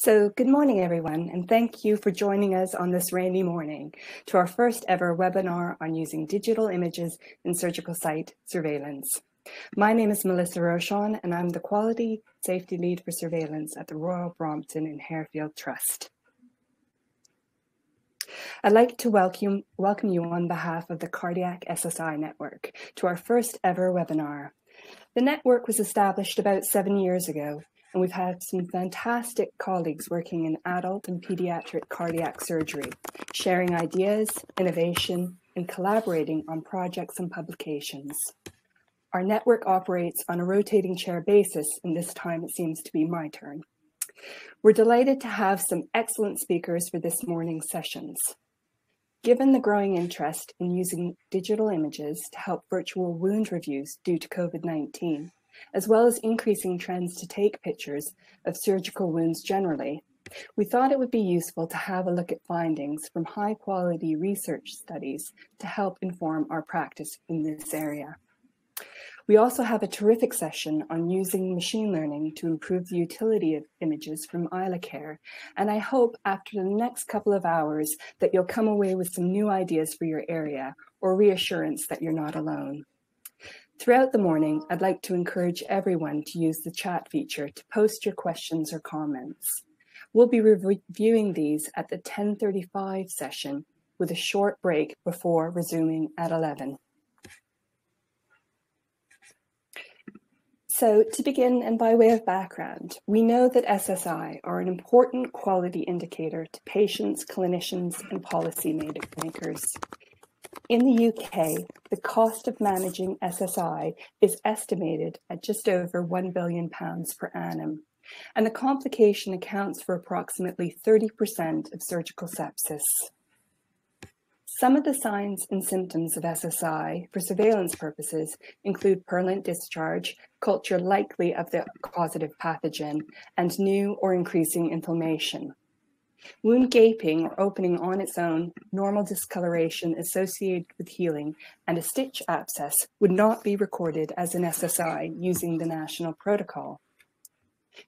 So good morning, everyone, and thank you for joining us on this rainy morning to our first ever webinar on using digital images in surgical site surveillance. My name is Melissa Rochon, and I'm the Quality Safety Lead for Surveillance at the Royal Brompton and Harefield Trust. I'd like to welcome, welcome you on behalf of the Cardiac SSI Network to our first ever webinar. The network was established about seven years ago and we've had some fantastic colleagues working in adult and pediatric cardiac surgery, sharing ideas, innovation, and collaborating on projects and publications. Our network operates on a rotating chair basis, and this time it seems to be my turn. We're delighted to have some excellent speakers for this morning's sessions. Given the growing interest in using digital images to help virtual wound reviews due to COVID-19, as well as increasing trends to take pictures of surgical wounds generally, we thought it would be useful to have a look at findings from high quality research studies to help inform our practice in this area. We also have a terrific session on using machine learning to improve the utility of images from IslaCare. And I hope after the next couple of hours that you'll come away with some new ideas for your area or reassurance that you're not alone. Throughout the morning, I'd like to encourage everyone to use the chat feature to post your questions or comments. We'll be reviewing these at the 1035 session with a short break before resuming at 11. So to begin and by way of background, we know that SSI are an important quality indicator to patients, clinicians, and policymakers. In the UK, the cost of managing SSI is estimated at just over £1 billion per annum, and the complication accounts for approximately 30% of surgical sepsis. Some of the signs and symptoms of SSI for surveillance purposes include purulent discharge, culture likely of the causative pathogen, and new or increasing inflammation. Wound gaping or opening on its own, normal discoloration associated with healing, and a stitch abscess would not be recorded as an SSI using the national protocol.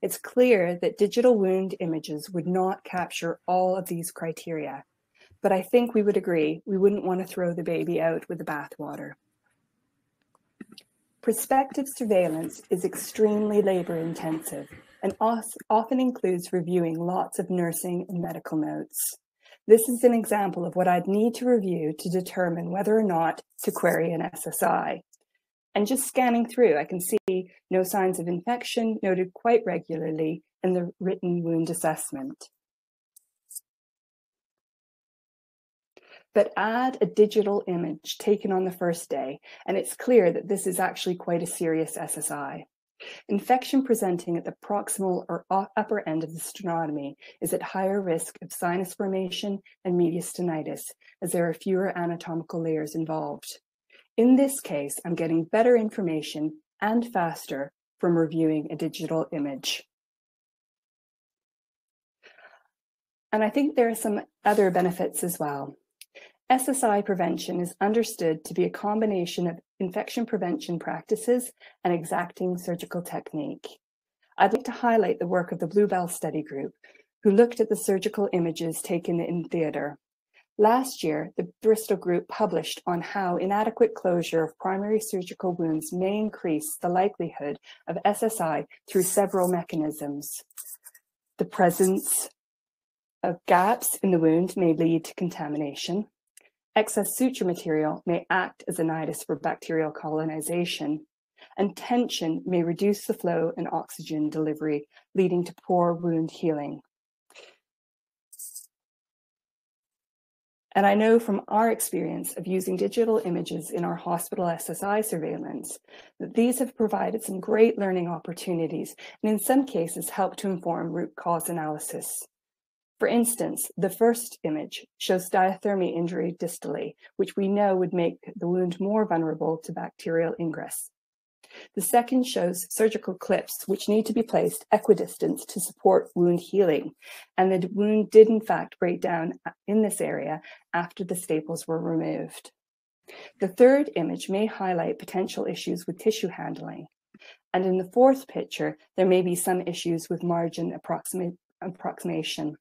It's clear that digital wound images would not capture all of these criteria, but I think we would agree we wouldn't want to throw the baby out with the bathwater. Prospective surveillance is extremely labor intensive and often includes reviewing lots of nursing and medical notes. This is an example of what I'd need to review to determine whether or not to query an SSI. And just scanning through, I can see no signs of infection noted quite regularly in the written wound assessment. But add a digital image taken on the first day, and it's clear that this is actually quite a serious SSI. Infection presenting at the proximal or upper end of the sternotomy is at higher risk of sinus formation and mediastinitis, as there are fewer anatomical layers involved. In this case, I'm getting better information and faster from reviewing a digital image. And I think there are some other benefits as well. SSI prevention is understood to be a combination of infection prevention practices and exacting surgical technique. I'd like to highlight the work of the Bluebelle Study Group, who looked at the surgical images taken in theatre. Last year, the Bristol Group published on how inadequate closure of primary surgical wounds may increase the likelihood of SSI through several mechanisms. The presence of gaps in the wound may lead to contamination. Excess suture material may act as a nidus for bacterial colonization, and tension may reduce the flow and oxygen delivery, leading to poor wound healing. And I know from our experience of using digital images in our hospital SSI surveillance that these have provided some great learning opportunities and in some cases helped to inform root cause analysis. For instance, the first image shows diathermy injury distally, which we know would make the wound more vulnerable to bacterial ingress. The second shows surgical clips, which need to be placed equidistant to support wound healing. And the wound did in fact break down in this area after the staples were removed. The third image may highlight potential issues with tissue handling. And in the fourth picture, there may be some issues with margin approximation.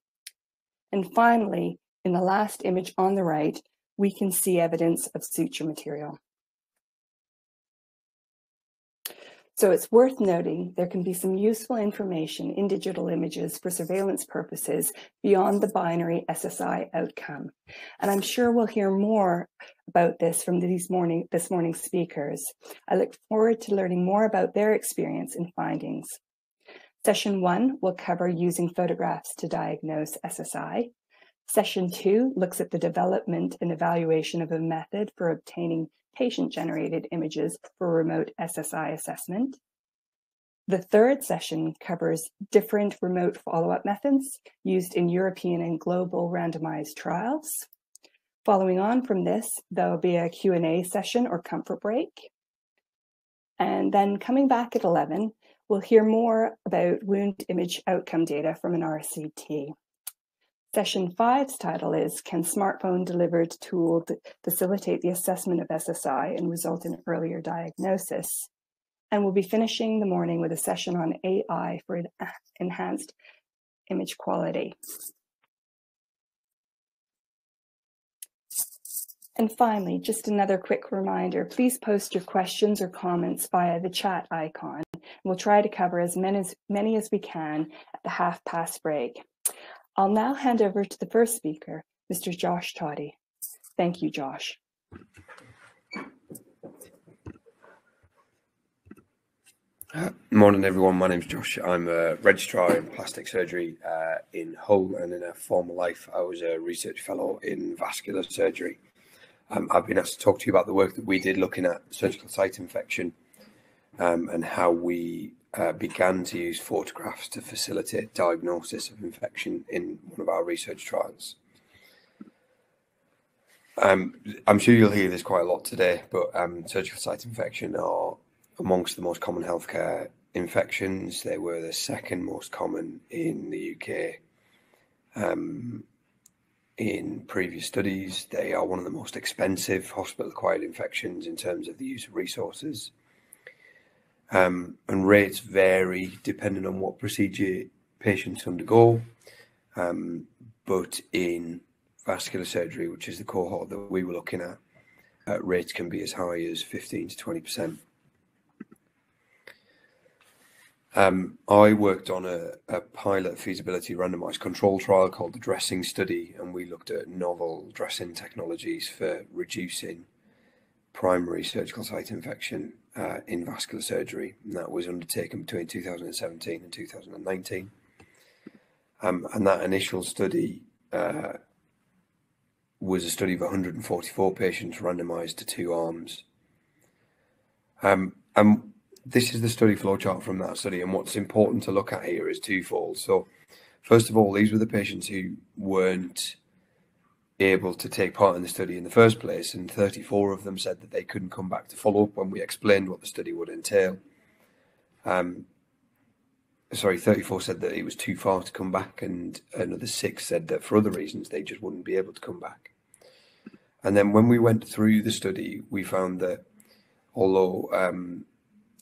And finally, in the last image on the right, we can see evidence of suture material. So it's worth noting there can be some useful information in digital images for surveillance purposes beyond the binary SSI outcome. And I'm sure we'll hear more about this from these morning, this morning's speakers. I look forward to learning more about their experience and findings. Session one will cover using photographs to diagnose SSI. Session two looks at the development and evaluation of a method for obtaining patient-generated images for remote SSI assessment. The third session covers different remote follow-up methods used in European and global randomized trials. Following on from this, there will be a Q&A session or comfort break. And then coming back at 11, we'll hear more about wound image outcome data from an RCT. Session five's title is Can Smartphone Delivered Tool Facilitate the Assessment of SSI and Result in Earlier Diagnosis? And we'll be finishing the morning with a session on AI for enhanced image quality. And finally, just another quick reminder, please post your questions or comments via the chat icon. We'll try to cover as many as, many as we can at the half past break. I'll now hand over to the first speaker, Mr. Josh Totty. Thank you, Josh. Uh, morning, everyone. My name is Josh. I'm a registrar in plastic surgery uh, in Hull, and in a former life, I was a research fellow in vascular surgery. Um, I've been asked to talk to you about the work that we did looking at surgical site infection um, and how we uh, began to use photographs to facilitate diagnosis of infection in one of our research trials. Um, I'm sure you'll hear this quite a lot today, but um, surgical site infection are amongst the most common healthcare infections. They were the second most common in the UK. Um, in previous studies, they are one of the most expensive hospital acquired infections in terms of the use of resources. Um, and rates vary depending on what procedure patients undergo. Um, but in vascular surgery, which is the cohort that we were looking at, uh, rates can be as high as 15 to 20%. Um, I worked on a, a, pilot feasibility randomized control trial called the dressing study, and we looked at novel dressing technologies for reducing primary surgical site infection uh, in vascular surgery, and that was undertaken between 2017 and 2019. Um, and that initial study uh, was a study of 144 patients randomized to two arms. Um, and this is the study flowchart from that study. And what's important to look at here is twofold. So, first of all, these were the patients who weren't able to take part in the study in the first place, and 34 of them said that they couldn't come back to follow up when we explained what the study would entail. Um, sorry, 34 said that it was too far to come back, and another six said that for other reasons they just wouldn't be able to come back. And then when we went through the study, we found that although um,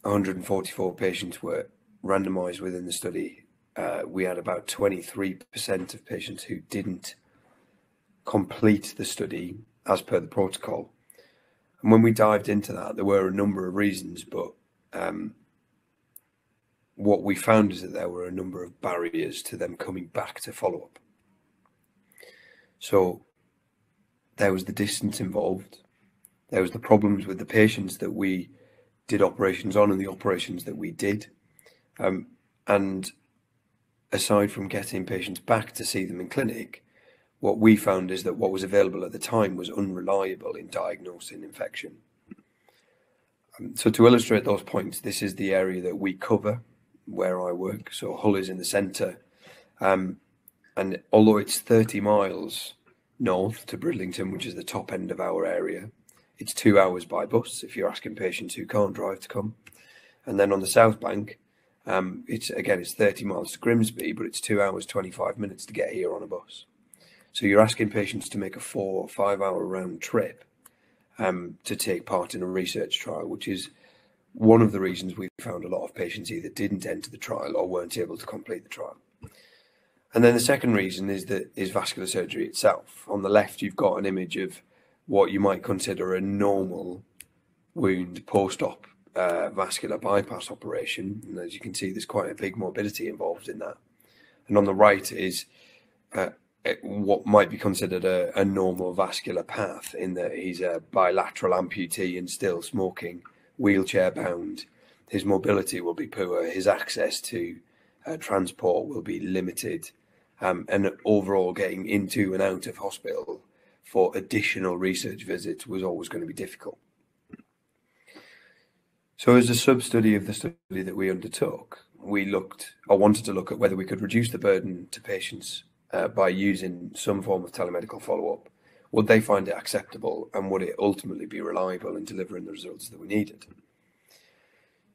144 patients were randomized within the study, uh, we had about 23% of patients who didn't complete the study as per the protocol. And when we dived into that, there were a number of reasons, but um, what we found is that there were a number of barriers to them coming back to follow up. So there was the distance involved, there was the problems with the patients that we did operations on and the operations that we did. Um, and aside from getting patients back to see them in clinic, what we found is that what was available at the time was unreliable in diagnosing infection. Um, so to illustrate those points, this is the area that we cover where I work. So Hull is in the centre. Um, and although it's 30 miles north to Bridlington, which is the top end of our area, it's two hours by bus if you're asking patients who can't drive to come. And then on the south bank, um, it's again it's 30 miles to Grimsby, but it's two hours 25 minutes to get here on a bus. So you're asking patients to make a four or five hour round trip um, to take part in a research trial, which is one of the reasons we found a lot of patients either didn't enter the trial or weren't able to complete the trial. And then the second reason is that is vascular surgery itself. On the left, you've got an image of what you might consider a normal wound post-op uh, vascular bypass operation. And as you can see, there's quite a big morbidity involved in that. And on the right is uh, what might be considered a, a, normal vasculopath in that he's a bilateral amputee and still smoking, wheelchair bound. His mobility will be poor. His access to uh, transport will be limited. Um, and overall, getting into and out of hospital for additional research visits was always going to be difficult. So, as a sub study of the study that we undertook, we looked or wanted to look at whether we could reduce the burden to patients uh, by using some form of telemedical follow up. Would they find it acceptable and would it ultimately be reliable in delivering the results that we needed?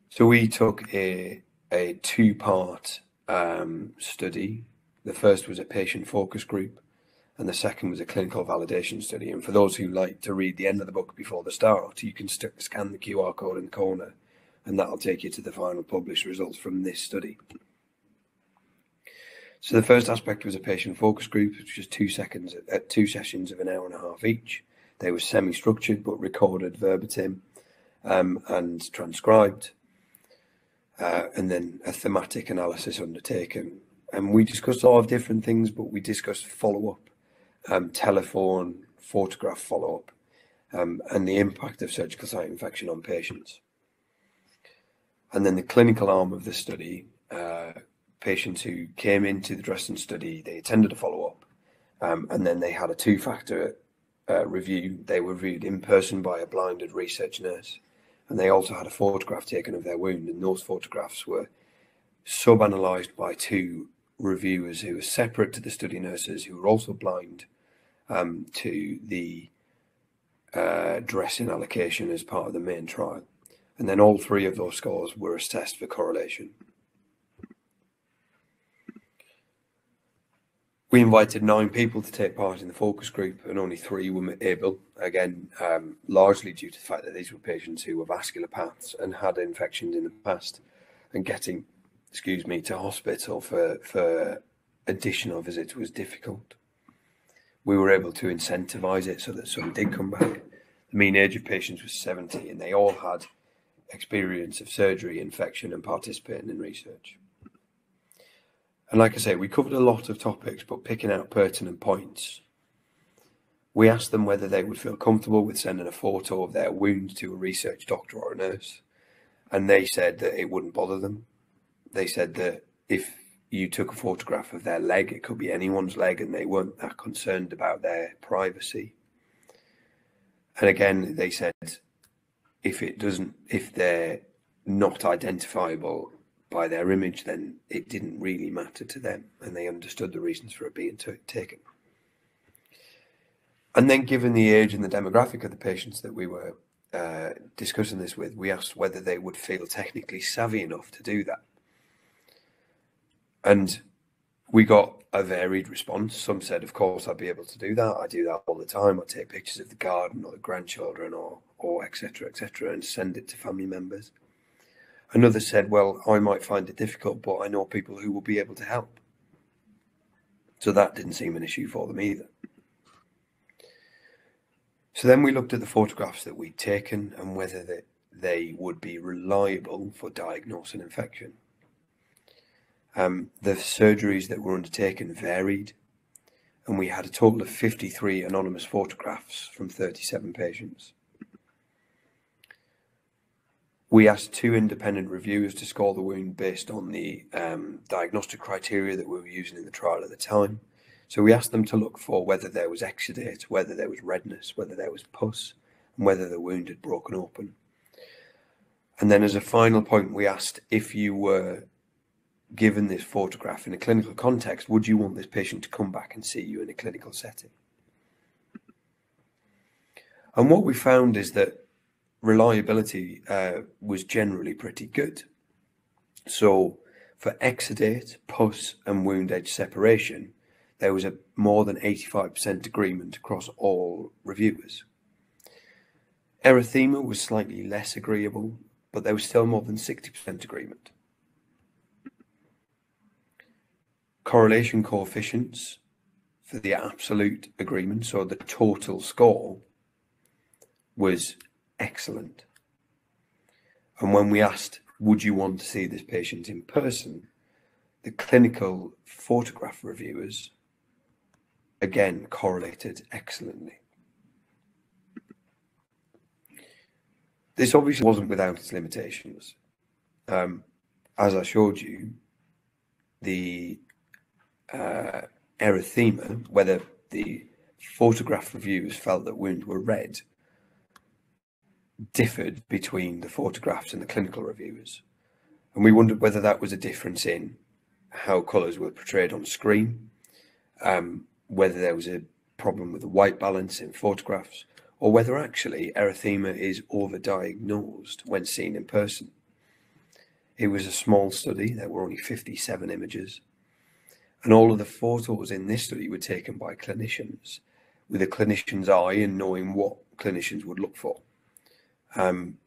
So, we took a, a two part um, study. The first was a patient focus group, and the second was a clinical validation study. And for those who like to read the end of the book before the start, you can st- scan the QR code in the corner, and that'll take you to the final published results from this study. So the first aspect was a patient focus group, which was two seconds at uh, two sessions of an hour and a half each. They were semi-structured but recorded verbatim um, and transcribed, uh, and then a thematic analysis undertaken. And we discussed a lot of different things, but we discussed follow-up, um, telephone, photograph follow-up, um, and the impact of surgical site infection on patients. And then the clinical arm of the study uh, patients who came into the DRESSINg study, they attended a follow up, um, and then they had a two factor uh, review. They were reviewed in person by a blinded research nurse, and they also had a photograph taken of their wound, and those photographs were sub analysed by two reviewers who were separate to the study nurses who were also blind um, to the uh, dressing allocation as part of the main trial. And then all three of those scores were assessed for correlation. We invited nine people to take part in the focus group, and only three were able. Again, um, largely due to the fact that these were patients who were vasculopaths and had infections in the past, and getting, excuse me, to hospital for for additional visits was difficult. We were able to incentivize it so that some did come back. The mean age of patients was 70, and they all had experience of surgery, infection, and participating in research. And like I say, we covered a lot of topics, but picking out pertinent points. We asked them whether they would feel comfortable with sending a photo of their wound to a research doctor or a nurse. And they said that it wouldn't bother them. They said that if you took a photograph of their leg, it could be anyone's leg, and they weren't that concerned about their privacy. And again, they said if it doesn't, if they're not identifiable by their image, then it didn't really matter to them, and they understood the reasons for it being taken. And then, given the age and the demographic of the patients that we were uh, discussing this with, we asked whether they would feel technically savvy enough to do that. And we got a varied response. Some said, "Of course, I'd be able to do that. I do that all the time. I take pictures of the garden or the grandchildren, or or etc. etc. and send it to family members." Another said, Well, I might find it difficult, but I know people who will be able to help. So that didn't seem an issue for them either. So then we looked at the photographs that we'd taken and whether they, they would be reliable for diagnosing infection. Um, the surgeries that were undertaken varied, and we had a total of 53 anonymous photographs from 37 patients. We asked two independent reviewers to score the wound based on the um, diagnostic criteria that we were using in the trial at the time. So we asked them to look for whether there was exudate, whether there was redness, whether there was pus, and whether the wound had broken open. And then, as a final point, we asked if you were given this photograph in a clinical context, would you want this patient to come back and see you in a clinical setting? And what we found is that reliability uh, was generally pretty good. So for exudate, pus, and wound edge separation, there was a more than 85% agreement across all reviewers. Erythema was slightly less agreeable, but there was still more than 60% agreement. correlation coefficients for the absolute agreement, so the total score, was excellent. And when we asked, would you want to see this patient in person, the clinical photograph reviewers again correlated excellently. This obviously wasn't without its limitations. Um, as I showed you, the uh, erythema, whether the photograph reviewers felt that wounds were red, differed between the photographs and the clinical reviewers. And we wondered whether that was a difference in how colours were portrayed on screen, um, whether there was a problem with the white balance in photographs, or whether actually erythema is overdiagnosed when seen in person. It was a small study, there were only 57 images, and all of the photos in this study were taken by clinicians with a clinician's eye and knowing what clinicians would look for. Um,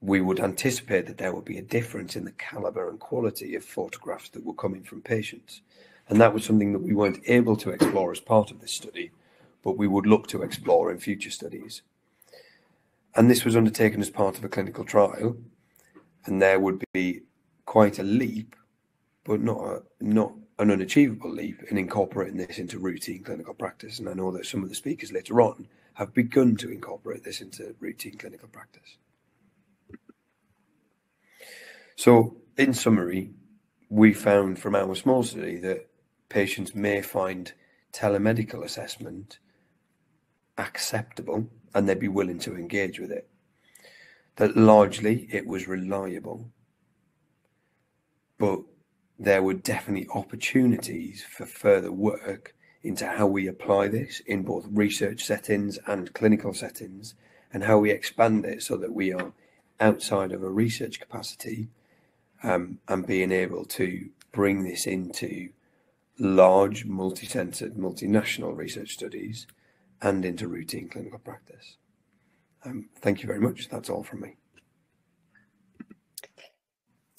we would anticipate that there would be a difference in the caliber and quality of photographs that were coming from patients. And that was something that we weren't able to explore as part of this study, but we would look to explore in future studies. And this was undertaken as part of a clinical trial, and there would be quite a leap, but not a, not an unachievable leap in incorporating this into routine clinical practice. And I know that some of the speakers later on have begun to incorporate this into routine clinical practice. So, in summary, we found from our small study that patients may find telemedical assessment acceptable and they'd be willing to engage with it. That largely it was reliable, but there were definitely opportunities for further work into how we apply this in both research settings and clinical settings and how we expand it so that we are outside of a research capacity um, and being able to bring this into large, multi-centered, multinational research studies and into routine clinical practice. Um, thank you very much. That's all from me.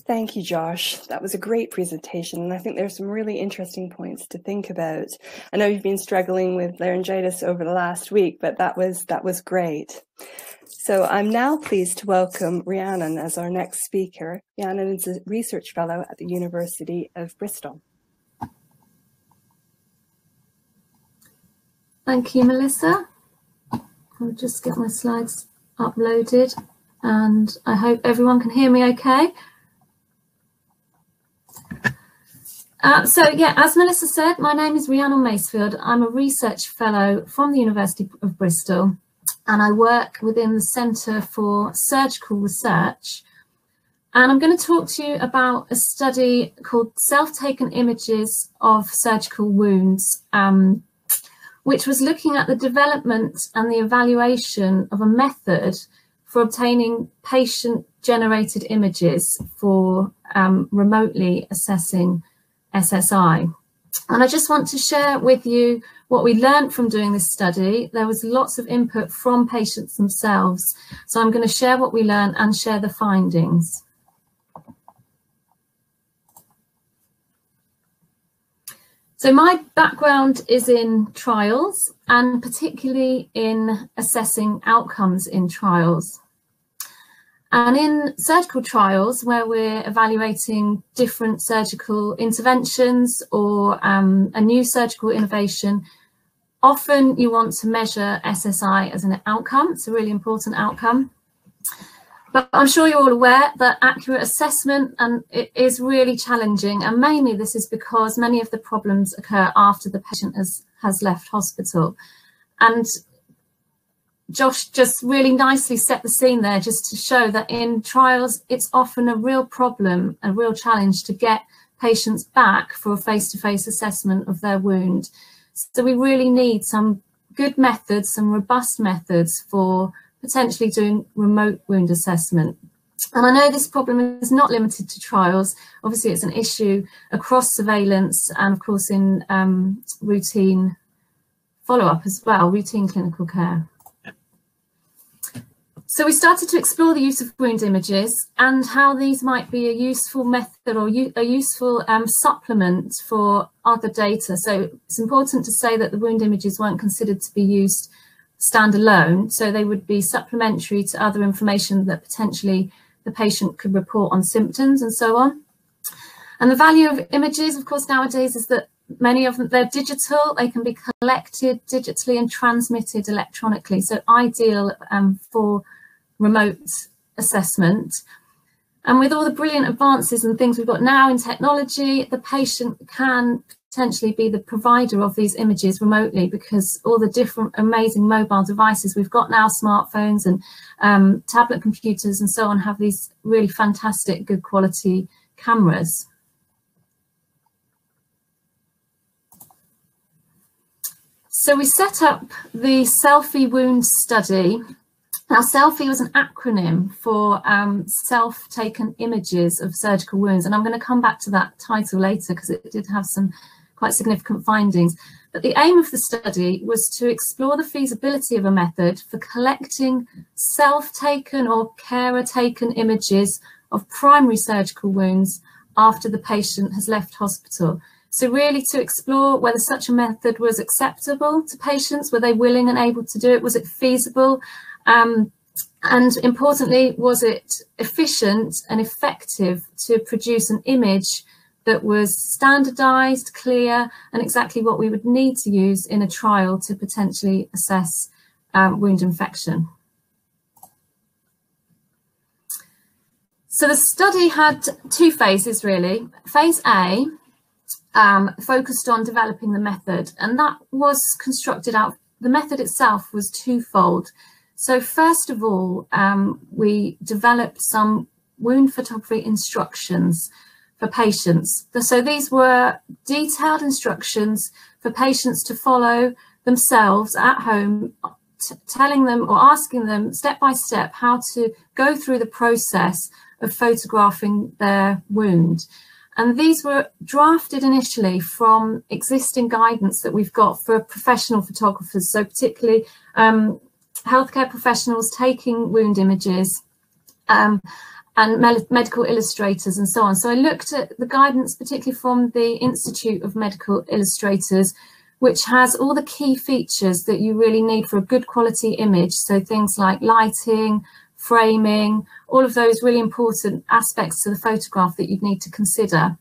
Thank you, Josh. That was a great presentation, and I think there's some really interesting points to think about. I know you've been struggling with laryngitis over the last week, but that was that was great. So I'm now pleased to welcome Rhiannon as our next speaker. Rhiannon is a research fellow at the University of Bristol. Thank you, Melissa. I'll just get my slides uploaded and I hope everyone can hear me okay. Uh, so yeah, as Melissa said, my name is Rhiannon Macefield. I'm a research fellow from the University of Bristol and I work within the Centre for Surgical Research. And I'm going to talk to you about a study called Self-Taken Images of Surgical Wounds, um, which was looking at the development and the evaluation of a method for obtaining patient-generated images for um, remotely assessing SSI. And I just want to share with you what we learned from doing this study. There was lots of input from patients themselves. So I'm going to share what we learned and share the findings. So my background is in trials and particularly in assessing outcomes in trials. And in surgical trials, where we're evaluating different surgical interventions or um, a new surgical innovation, often you want to measure SSI as an outcome. It's a really important outcome. But I'm sure you're all aware that accurate assessment and it is really challenging. And mainly this is because many of the problems occur after the patient has, has left hospital. And Josh just really nicely set the scene there just to show that in trials, it's often a real problem, a real challenge to get patients back for a face-to-face -face assessment of their wound. So we really need some good methods, some robust methods for potentially doing remote wound assessment. And I know this problem is not limited to trials. Obviously, it's an issue across surveillance and, of course, in um, routine follow-up as well, routine clinical care. So we started to explore the use of wound images and how these might be a useful method or a useful um, supplement for other data. So it's important to say that the wound images weren't considered to be used standalone, so they would be supplementary to other information that potentially the patient could report on symptoms and so on. And the value of images, of course, nowadays is that many of them, they're digital, they can be collected digitally and transmitted electronically. So ideal um, for remote assessment. And with all the brilliant advances and things we've got now in technology, the patient can potentially be the provider of these images remotely because all the different amazing mobile devices we've got now, smartphones and um, tablet computers and so on, have these really fantastic, good quality cameras. So we set up the selfie wound study now, SELFIE was an acronym for um, self-taken images of surgical wounds, and I'm going to come back to that title later because it did have some quite significant findings. But the aim of the study was to explore the feasibility of a method for collecting self-taken or carer-taken images of primary surgical wounds after the patient has left hospital. So really to explore whether such a method was acceptable to patients, were they willing and able to do it, was it feasible, um, and importantly, was it efficient and effective to produce an image that was standardized, clear, and exactly what we would need to use in a trial to potentially assess um, wound infection. So the study had two phases really. Phase A um, focused on developing the method and that was constructed out, the method itself was twofold. So first of all, um, we developed some wound photography instructions for patients. So these were detailed instructions for patients to follow themselves at home, telling them or asking them step by step how to go through the process of photographing their wound. And these were drafted initially from existing guidance that we've got for professional photographers. So particularly um, healthcare professionals taking wound images um, and me medical illustrators and so on. So I looked at the guidance, particularly from the Institute of Medical Illustrators, which has all the key features that you really need for a good quality image. So things like lighting, framing, all of those really important aspects to the photograph that you'd need to consider.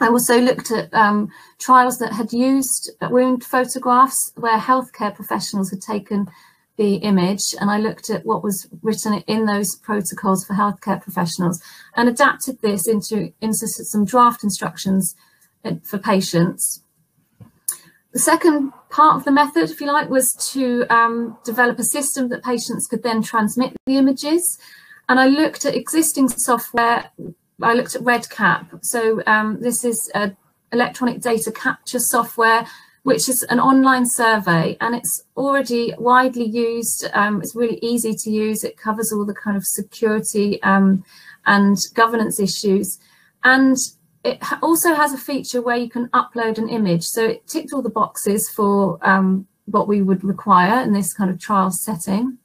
I also looked at um, trials that had used wound photographs where healthcare professionals had taken the image and I looked at what was written in those protocols for healthcare professionals and adapted this into, into some draft instructions uh, for patients. The second part of the method, if you like, was to um, develop a system that patients could then transmit the images. And I looked at existing software. I looked at REDCap. So um, this is a electronic data capture software which is an online survey and it's already widely used. Um, it's really easy to use. It covers all the kind of security um, and governance issues. And it also has a feature where you can upload an image. So it ticked all the boxes for um, what we would require in this kind of trial setting.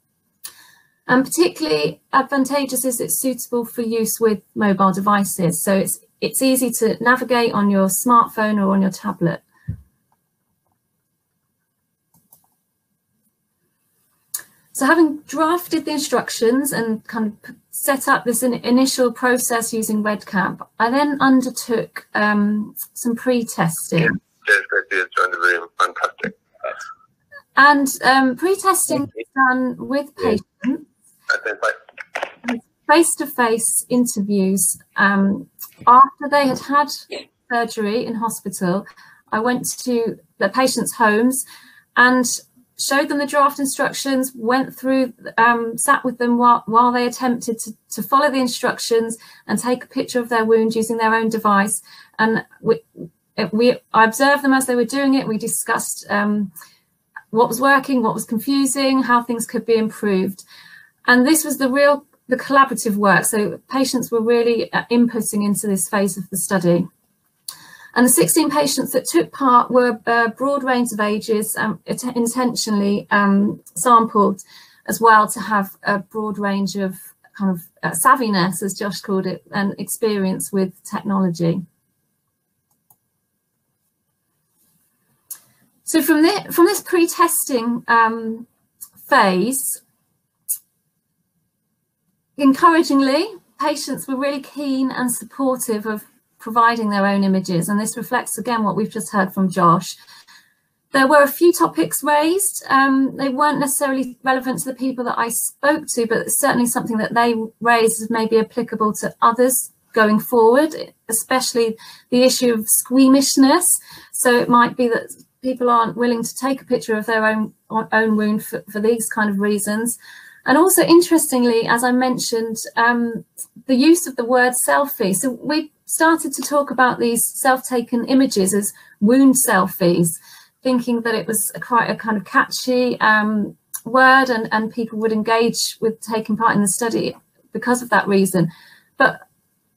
And particularly advantageous is it's suitable for use with mobile devices. So it's, it's easy to navigate on your smartphone or on your tablet. So having drafted the instructions and kind of set up this initial process using REDCap, I then undertook um, some pre-testing. Yes, joined the room. Fantastic. And um, pre-testing is done with patients, face-to-face interviews. Um, after they had had surgery in hospital, I went to the patients' homes and showed them the draft instructions, went through, um, sat with them while, while they attempted to, to follow the instructions and take a picture of their wound using their own device. And we, we I observed them as they were doing it. We discussed um, what was working, what was confusing, how things could be improved. And this was the real, the collaborative work. So patients were really uh, inputting into this phase of the study. And the 16 patients that took part were a broad range of ages, um, intentionally um, sampled. as well to have a broad range of kind of uh, savviness, as Josh called it, and experience with technology. So from, the, from this pre-testing um, phase, encouragingly, patients were really keen and supportive of providing their own images. And this reflects, again, what we've just heard from Josh. There were a few topics raised. Um, they weren't necessarily relevant to the people that I spoke to, but certainly something that they raised as maybe applicable to others going forward, especially the issue of squeamishness. So it might be that people aren't willing to take a picture of their own own wound for, for these kind of reasons. And also, interestingly, as I mentioned, um, the use of the word selfie. So we started to talk about these self-taken images as wound selfies, thinking that it was a quite a kind of catchy um, word and, and people would engage with taking part in the study because of that reason. But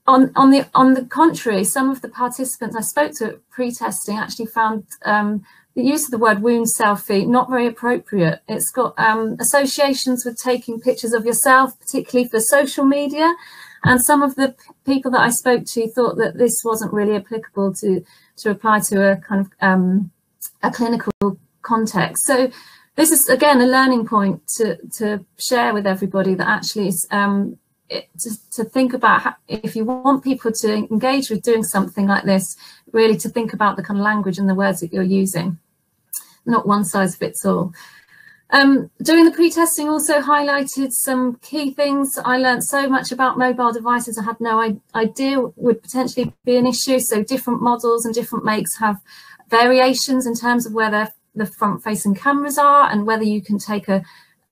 on, on the on the contrary, some of the participants I spoke to pre-testing actually found um, the use of the word wound selfie not very appropriate. It's got um, associations with taking pictures of yourself, particularly for social media. And some of the people that I spoke to thought that this wasn't really applicable to to apply to a kind of um, a clinical context. So this is again a learning point to to share with everybody that actually is um, it, to, to, think about how, if you want people to engage with doing something like this, really to think about the kind of language and the words that you're using, not one size fits all. Um, doing the pre-testing also highlighted some key things. I learned so much about mobile devices I had no idea would potentially be an issue. So different models and different makes have variations in terms of where the front-facing cameras are and whether you can take a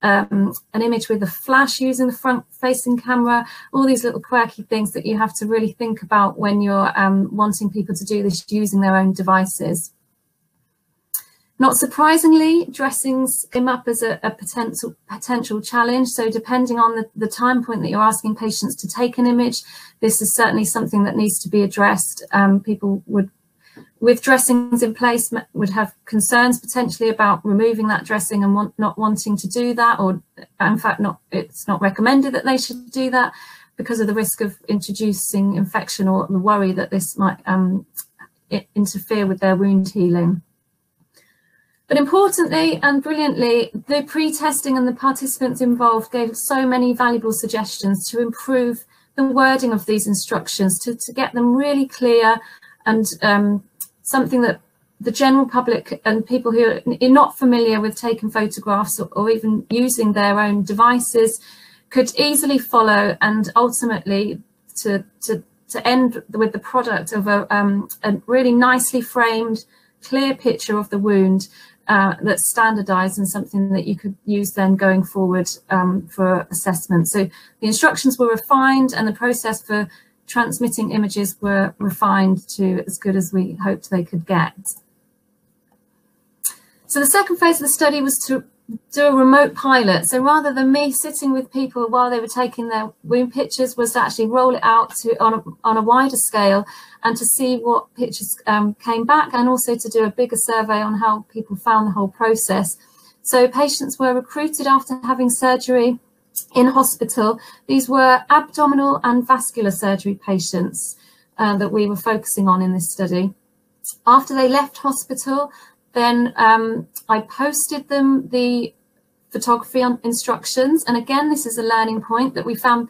um, an image with a flash using the front-facing camera, all these little quirky things that you have to really think about when you're um, wanting people to do this using their own devices. Not surprisingly, dressings came up as a, a, potential potential challenge. So depending on the, the time point that you're asking patients to take an image, this is certainly something that needs to be addressed. Um, people would with dressings in place would have concerns potentially about removing that dressing and want, not wanting to do that or in fact not it's not recommended that they should do that because of the risk of introducing infection or the worry that this might um, interfere with their wound healing. But importantly and brilliantly, the pre-testing and the participants involved gave so many valuable suggestions to improve the wording of these instructions, to, to get them really clear and um, something that the general public and people who are not familiar with taking photographs or, or even using their own devices could easily follow and ultimately to, to, to end with the product of a, um, a really nicely framed, clear picture of the wound uh, that's standardized and something that you could use then going forward um, for assessment. So the instructions were refined and the process for transmitting images were refined to as good as we hoped they could get. So the second phase of the study was to do a remote pilot. So rather than me sitting with people while they were taking their wound pictures, was to actually roll it out to on a, on a wider scale and to see what pictures um, came back and also to do a bigger survey on how people found the whole process. So patients were recruited after having surgery in hospital. These were abdominal and vascular surgery patients uh, that we were focusing on in this study. After they left hospital, then um, I posted them the photography instructions. And again, this is a learning point that we found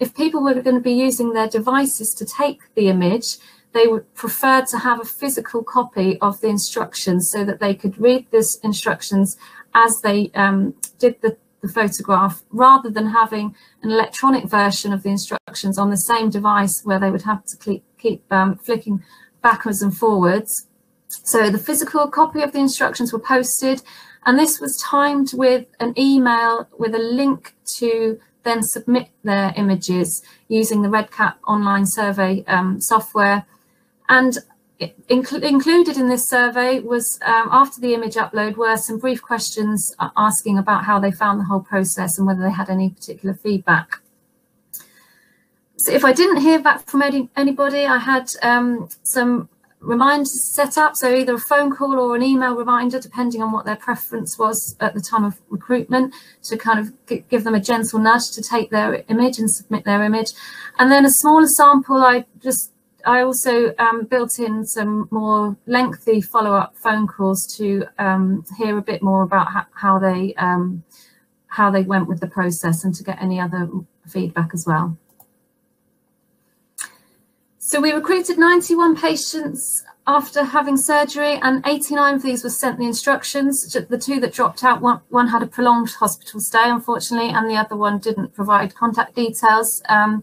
if people were going to be using their devices to take the image, they would prefer to have a physical copy of the instructions so that they could read these instructions as they um, did the the photograph rather than having an electronic version of the instructions on the same device where they would have to keep, keep um, flicking backwards and forwards. So the physical copy of the instructions were posted and this was timed with an email with a link to then submit their images using the REDCap online survey um, software. And included in this survey was um, after the image upload were some brief questions uh, asking about how they found the whole process and whether they had any particular feedback. So if I didn't hear back from any, anybody, I had um, some reminders set up, so either a phone call or an email reminder, depending on what their preference was at the time of recruitment, to kind of give them a gentle nudge to take their image and submit their image. And then a smaller sample, I just I also um, built in some more lengthy follow-up phone calls to um, hear a bit more about how, how they um, how they went with the process and to get any other feedback as well. So we recruited 91 patients after having surgery and 89 of these were sent the instructions. The two that dropped out, one, one had a prolonged hospital stay, unfortunately, and the other one didn't provide contact details. Um,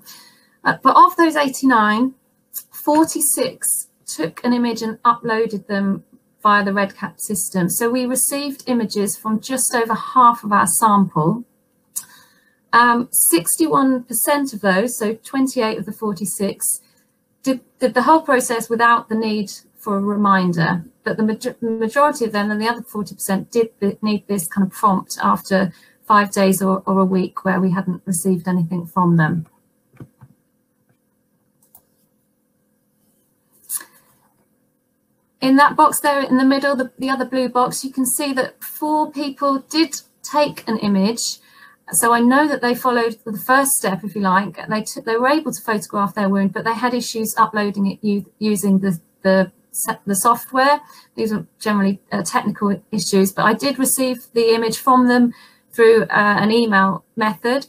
uh, but of those 89, 46 took an image and uploaded them via the REDCap system. So we received images from just over half of our sample. 61% um, of those, so 28 of the 46, did, did the whole process without the need for a reminder, but the major majority of them, and the other 40%, did need this kind of prompt after five days or, or a week where we hadn't received anything from them. In that box there in the middle, the, the other blue box, you can see that four people did take an image so I know that they followed the first step, if you like. They they were able to photograph their wound, but they had issues uploading it using the the the software. These are generally uh, technical issues, but I did receive the image from them through uh, an email method.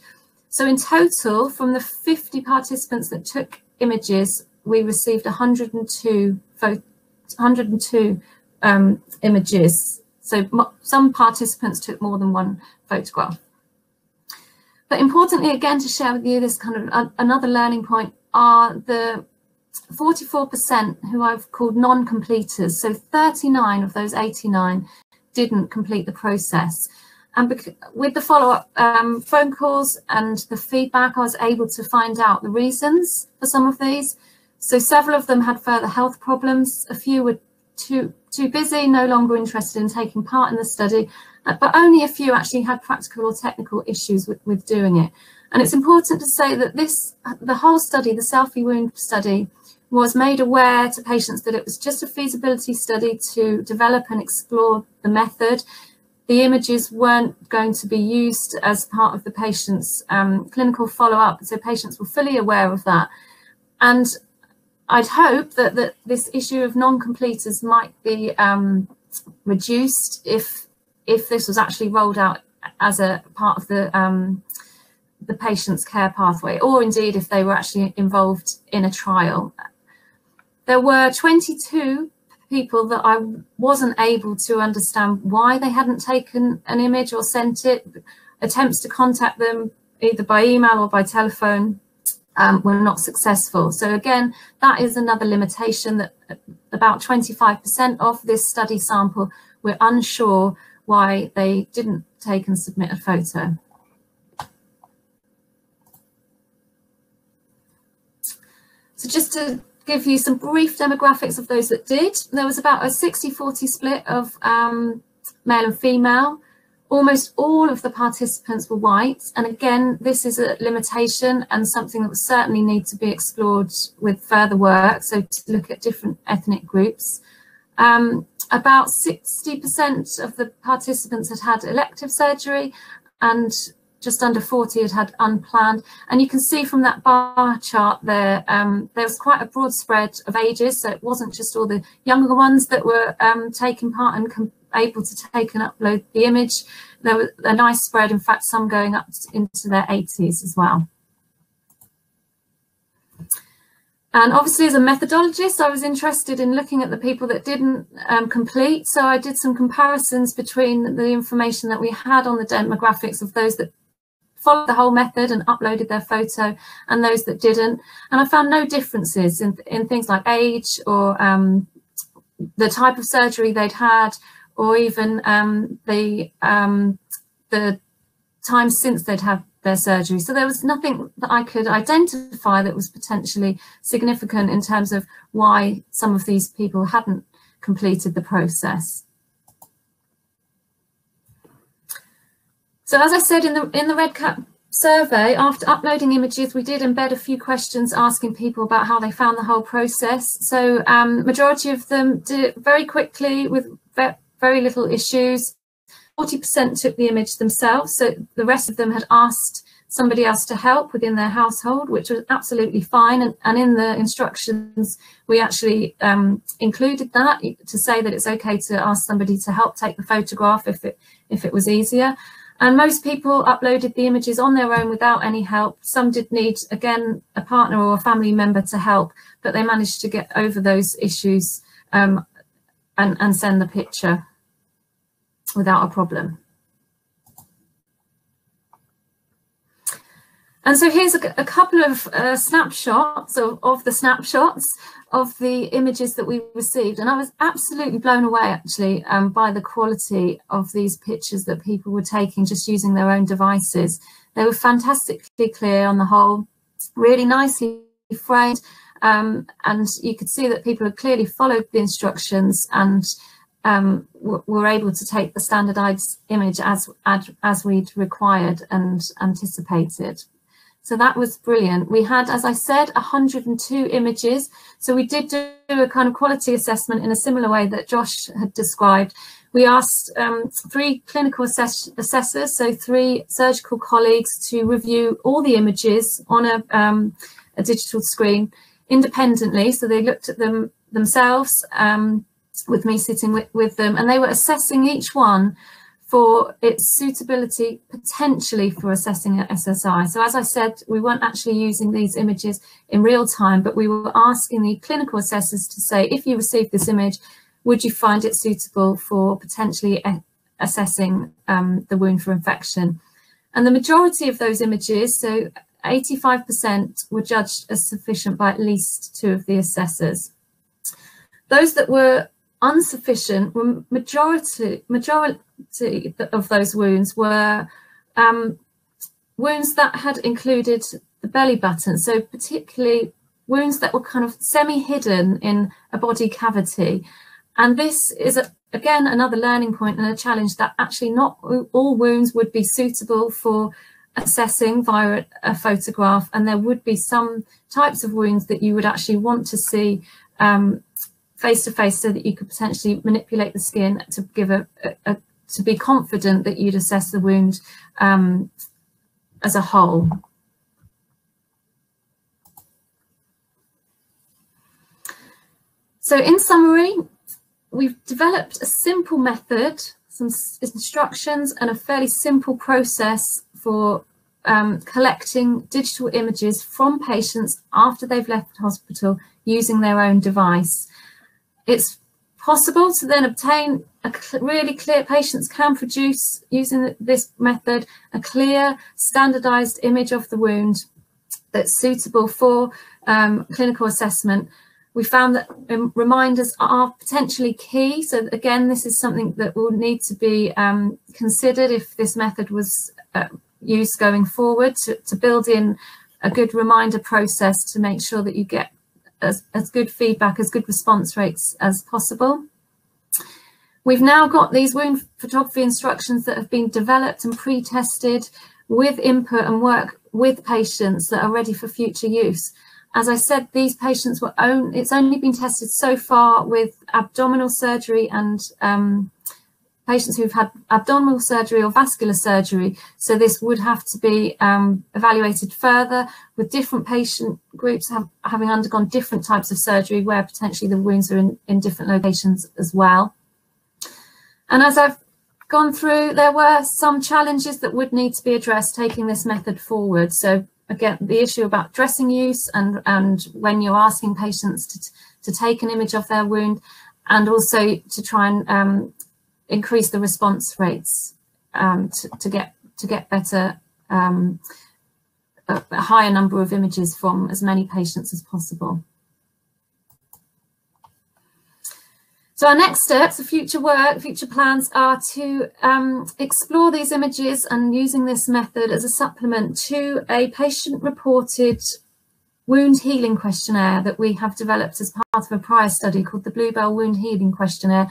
So in total, from the 50 participants that took images, we received 102 102 um, images. So some participants took more than one photograph. But importantly, again, to share with you this kind of uh, another learning point are the 44% who I've called non-completers. So 39 of those 89 didn't complete the process. And with the follow-up um, phone calls and the feedback, I was able to find out the reasons for some of these. So several of them had further health problems. A few were too too busy, no longer interested in taking part in the study, but only a few actually had practical or technical issues with, with doing it. And it's important to say that this, the whole study, the selfie wound study, was made aware to patients that it was just a feasibility study to develop and explore the method. The images weren't going to be used as part of the patient's um, clinical follow-up, so patients were fully aware of that. And I'd hope that, that this issue of non-completers might be um, reduced if if this was actually rolled out as a part of the um, the patient's care pathway, or indeed if they were actually involved in a trial. There were 22 people that I wasn't able to understand why they hadn't taken an image or sent it. Attempts to contact them either by email or by telephone um, were not successful. So again, that is another limitation that about 25% of this study sample we're unsure why they didn't take and submit a photo. So just to give you some brief demographics of those that did, there was about a 60-40 split of um, male and female. Almost all of the participants were white. And again, this is a limitation and something that will certainly need to be explored with further work. So to look at different ethnic groups. Um, about 60% of the participants had had elective surgery and just under 40 had had unplanned. And you can see from that bar chart there, um, there was quite a broad spread of ages. So it wasn't just all the younger ones that were um, taking part and able to take and upload the image. There was a nice spread, in fact, some going up into their 80s as well. And obviously, as a methodologist, I was interested in looking at the people that didn't um, complete. So I did some comparisons between the information that we had on the demographics of those that followed the whole method and uploaded their photo and those that didn't. And I found no differences in, in things like age or um, the type of surgery they'd had or even um, the, um, the time since they'd have their surgery. So there was nothing that I could identify that was potentially significant in terms of why some of these people hadn't completed the process. So as I said in the in the REDCap survey, after uploading images, we did embed a few questions asking people about how they found the whole process. So um, majority of them did it very quickly with very little issues. 40% took the image themselves, so the rest of them had asked somebody else to help within their household, which was absolutely fine. And, and in the instructions, we actually um, included that to say that it's okay to ask somebody to help take the photograph if it if it was easier. And most people uploaded the images on their own without any help. Some did need, again, a partner or a family member to help, but they managed to get over those issues um, and, and send the picture without a problem. And so here's a, a couple of uh, snapshots of, of the snapshots of the images that we received. And I was absolutely blown away actually um, by the quality of these pictures that people were taking just using their own devices. They were fantastically clear on the whole, really nicely framed. Um, and you could see that people had clearly followed the instructions and um, were able to take the standardized image as, as, we'd required and anticipated. So that was brilliant. We had, as I said, 102 images. So we did do a kind of quality assessment in a similar way that Josh had described. We asked um, three clinical assess assessors, so three surgical colleagues to review all the images on a, um, a digital screen independently. So they looked at them themselves um, with me sitting with, with them and they were assessing each one for its suitability potentially for assessing an SSI. So as I said, we weren't actually using these images in real time, but we were asking the clinical assessors to say, if you received this image, would you find it suitable for potentially assessing um, the wound for infection? And the majority of those images, so 85% were judged as sufficient by at least two of the assessors. Those that were insufficient. Were majority majority of those wounds were um, wounds that had included the belly button. So particularly wounds that were kind of semi-hidden in a body cavity. And this is a, again another learning point and a challenge that actually not all wounds would be suitable for assessing via a photograph. And there would be some types of wounds that you would actually want to see um, face to face so that you could potentially manipulate the skin to give a, a, a to be confident that you'd assess the wound um, as a whole. So in summary, we've developed a simple method, some instructions and a fairly simple process for um, collecting digital images from patients after they've left hospital using their own device. It's possible to then obtain a really clear, patients can produce using this method, a clear standardized image of the wound that's suitable for um, clinical assessment. We found that um, reminders are potentially key. So again, this is something that will need to be um, considered if this method was uh, used going forward to, to build in a good reminder process to make sure that you get as, as good feedback, as good response rates as possible. We've now got these wound photography instructions that have been developed and pre-tested with input and work with patients that are ready for future use. As I said, these patients were only, it's only been tested so far with abdominal surgery and um, patients who've had abdominal surgery or vascular surgery. So this would have to be um, evaluated further with different patient groups have, having undergone different types of surgery where potentially the wounds are in, in different locations as well. And as I've gone through, there were some challenges that would need to be addressed taking this method forward. So again, the issue about dressing use and, and when you're asking patients to, to take an image of their wound and also to try and um, increase the response rates um, to, to, get to get better um, a, a higher number of images from as many patients as possible. So our next steps, the future work, future plans are to um, explore these images and using this method as a supplement to a patient-reported wound healing questionnaire that we have developed as part of a prior study called the Bluebelle Wound Healing Questionnaire,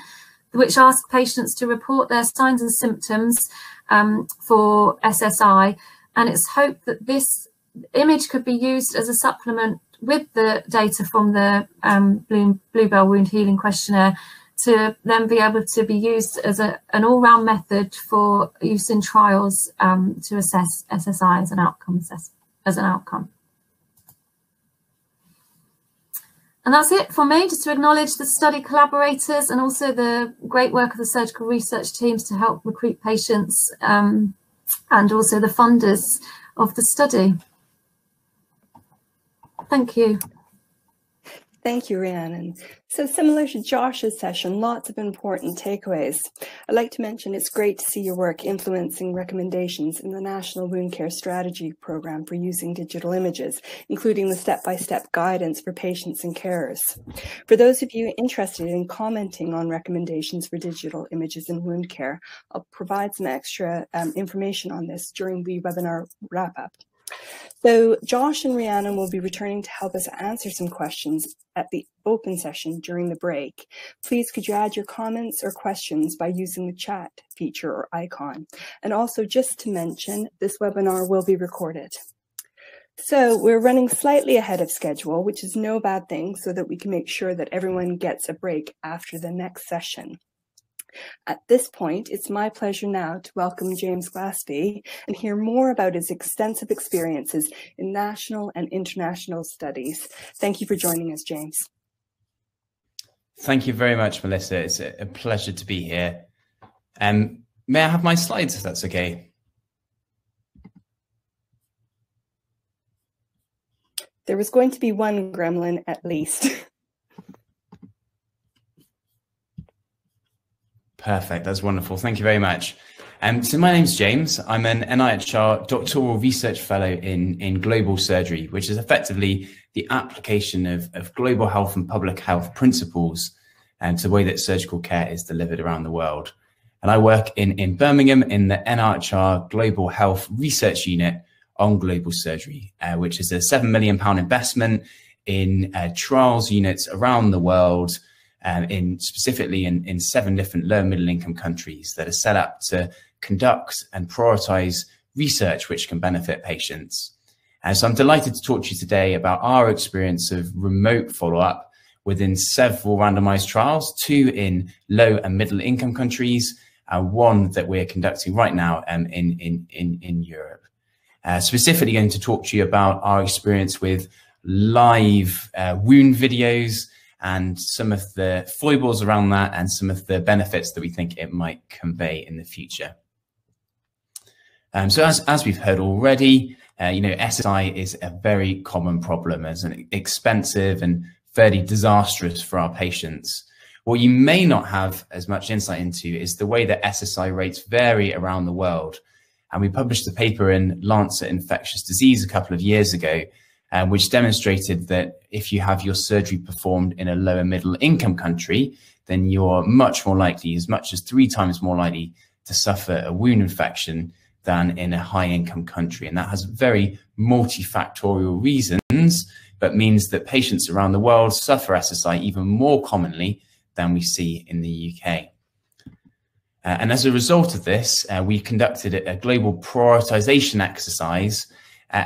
which asks patients to report their signs and symptoms um, for SSI and it's hoped that this image could be used as a supplement with the data from the um, Blue, Bluebelle Wound Healing Questionnaire to then be able to be used as a, an all-round method for use in trials um, to assess SSI as an outcome as an outcome. And that's it for me, just to acknowledge the study collaborators and also the great work of the surgical research teams to help recruit patients um, and also the funders of the study. Thank you. Thank you, Rhiannon. So similar to Josh's session, lots of important takeaways. I'd like to mention it's great to see your work influencing recommendations in the National Wound Care Strategy Program for using digital images, including the step-by-step -step guidance for patients and carers. For those of you interested in commenting on recommendations for digital images in wound care, I'll provide some extra um, information on this during the webinar wrap-up. So Josh and Rhiannon will be returning to help us answer some questions at the open session during the break. Please could you add your comments or questions by using the chat feature or icon. And also just to mention, this webinar will be recorded. So we're running slightly ahead of schedule, which is no bad thing so that we can make sure that everyone gets a break after the next session. At this point, it's my pleasure now to welcome James Glasbey and hear more about his extensive experiences in national and international studies. Thank you for joining us, James. Thank you very much, Melissa. It's a pleasure to be here. Um, may I have my slides, if that's okay? There was going to be one gremlin at least. Perfect. That's wonderful. Thank you very much. Um, so my name's James. I'm an NIHR doctoral research fellow in, in global surgery, which is effectively the application of, of global health and public health principles and to the way that surgical care is delivered around the world. And I work in, in Birmingham in the NIHR Global Health Research Unit on global surgery, uh, which is a £7 million investment in uh, trials units around the world um, in specifically in, in seven different low and middle income countries that are set up to conduct and prioritize research which can benefit patients. And so I'm delighted to talk to you today about our experience of remote follow-up within several randomized trials, two in low and middle income countries, and one that we're conducting right now um, in, in, in, in Europe. Uh, specifically going to talk to you about our experience with live uh, wound videos and some of the foibles around that and some of the benefits that we think it might convey in the future. Um, so as, as we've heard already, uh, you know, SSI is a very common problem as an expensive and fairly disastrous for our patients. What you may not have as much insight into is the way that SSI rates vary around the world. And we published a paper in Lancet Infectious Disease a couple of years ago um, which demonstrated that if you have your surgery performed in a lower middle income country, then you're much more likely, as much as three times more likely to suffer a wound infection than in a high income country. And that has very multifactorial reasons, but means that patients around the world suffer SSI even more commonly than we see in the UK. Uh, and as a result of this, uh, we conducted a, a global prioritization exercise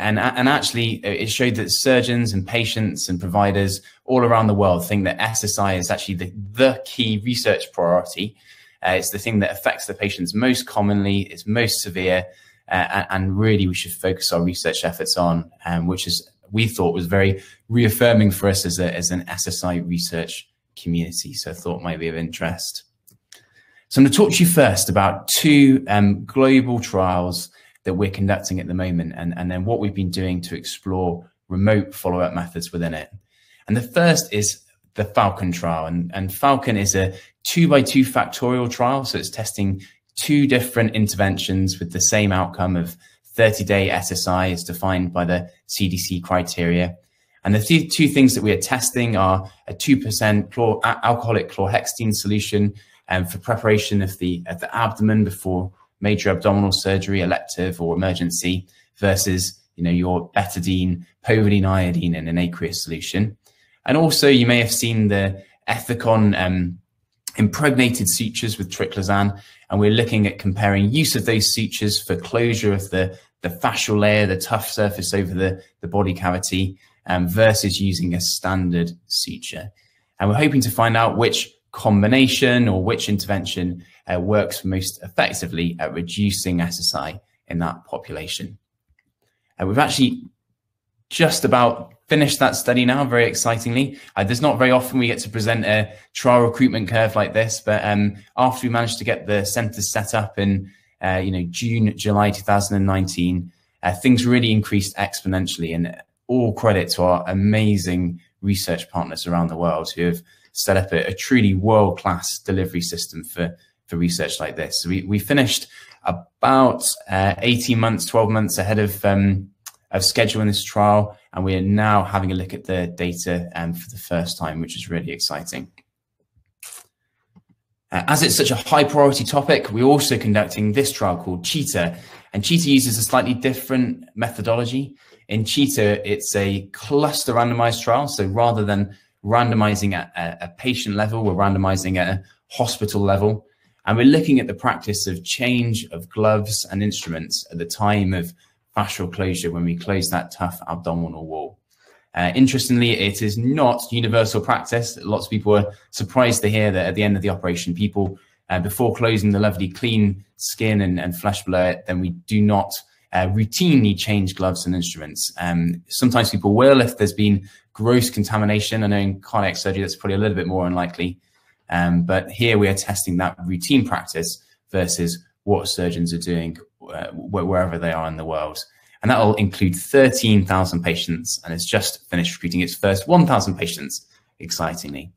and, and actually, it showed that surgeons and patients and providers all around the world think that SSI is actually the, the key research priority. Uh, it's the thing that affects the patients most commonly, it's most severe, uh, and really we should focus our research efforts on, um, which is we thought was very reaffirming for us as, a, as an SSI research community. So I thought might be of interest. So I'm going to talk to you first about two um, global trials that we're conducting at the moment and, and then what we've been doing to explore remote follow-up methods within it. And the first is the Falcon trial. And, and Falcon is a two by two factorial trial. So it's testing two different interventions with the same outcome of 30 day SSI as defined by the CDC criteria. And the th two things that we are testing are a 2% chlor alcoholic chlorhexidine solution um, for preparation of the, of the abdomen before major abdominal surgery, elective or emergency, versus you know your betadine, povidone iodine, in an aqueous solution. And also, you may have seen the Ethicon um, impregnated sutures with triclosan, and we're looking at comparing use of those sutures for closure of the, the fascial layer, the tough surface over the, the body cavity, um, versus using a standard suture. And we're hoping to find out which combination or which intervention uh, works most effectively at reducing SSI in that population. Uh, we've actually just about finished that study now, very excitingly. Uh, there's not very often we get to present a trial recruitment curve like this, but um, after we managed to get the centres set up in uh, you know June, July 2019, uh, things really increased exponentially. And all credit to our amazing research partners around the world who have set up a, a truly world class delivery system for for research like this. So we we finished about uh, 18 months, 12 months ahead of um, of scheduling this trial, and we are now having a look at the data um, for the first time, which is really exciting. Uh, as it's such a high priority topic, we're also conducting this trial called Cheetah, and Cheetah uses a slightly different methodology. In Cheetah, it's a cluster randomized trial. So rather than randomizing at a, a patient level, we're randomizing at a hospital level. And we're looking at the practice of change of gloves and instruments at the time of fascial closure when we close that tough abdominal wall. Uh, interestingly, it is not universal practice. Lots of people are surprised to hear that at the end of the operation, people, uh, before closing the lovely clean skin and, and flesh below it, then we do not uh, routinely change gloves and instruments. Um, sometimes people will if there's been gross contamination. I know in cardiac surgery, that's probably a little bit more unlikely. Um, but here we are testing that routine practice versus what surgeons are doing uh, wherever they are in the world. And that will include 13,000 patients and it's just finished recruiting its first 1,000 patients, excitingly.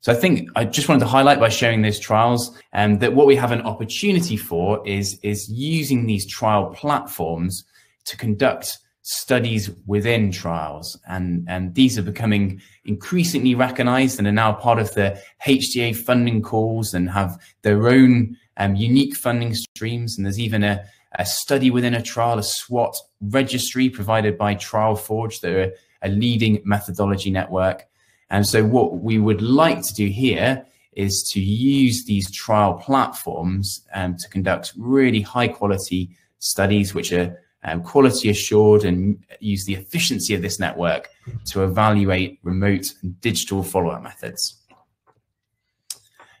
So I think I just wanted to highlight by showing those trials um, that what we have an opportunity for is, is using these trial platforms to conduct studies within trials. And, and these are becoming increasingly recognized and are now part of the HTA funding calls and have their own um, unique funding streams. And there's even a, a study within a trial, a SWAT registry provided by TrialForge, they're a leading methodology network. And so what we would like to do here is to use these trial platforms um, to conduct really high quality studies, which are um, quality assured and use the efficiency of this network to evaluate remote and digital follow-up methods.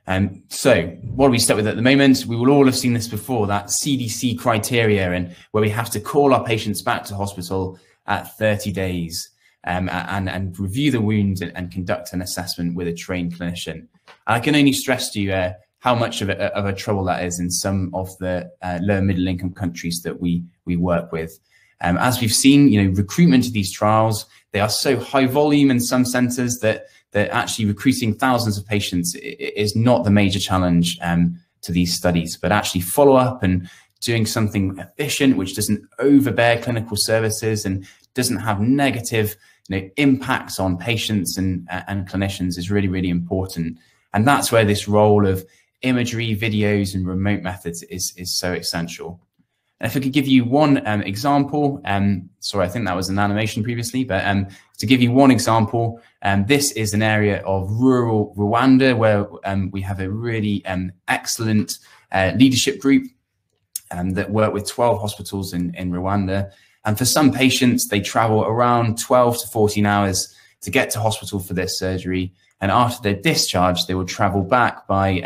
Um, so what are we stuck with at the moment? We will all have seen this before, that CDC criteria and where we have to call our patients back to hospital at 30 days um, and, and review the wound and, and, conduct an assessment with a trained clinician. I can only stress to you uh, how much of a, of a, trouble that is in some of the uh, lower middle income countries that we, we work with. Um, as we've seen, you know, recruitment to these trials, they are so high volume in some centers that that actually recruiting thousands of patients is not the major challenge um, to these studies, but actually follow up and doing something efficient, which doesn't overbear clinical services and doesn't have negative you know, impacts on patients and, and clinicians is really, really important. And that's where this role of imagery, videos, and remote methods is, is so essential. And if I could give you one um, example, um, sorry, I think that was an animation previously, but um, to give you one example, um, this is an area of rural Rwanda where um, we have a really um, excellent uh, leadership group that work with 12 hospitals in, in Rwanda. And for some patients, they travel around 12 to 14 hours to get to hospital for their surgery. And after their discharge, they will travel back by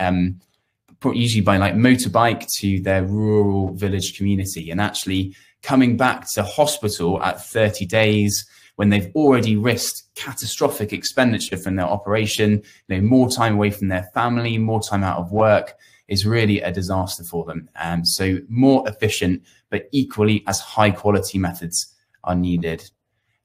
usually by like motorbike to their rural village community and actually coming back to hospital at 30 days when they've already risked catastrophic expenditure from their operation, you know, more time away from their family, more time out of work is really a disaster for them. Um, so more efficient, but equally as high quality methods are needed.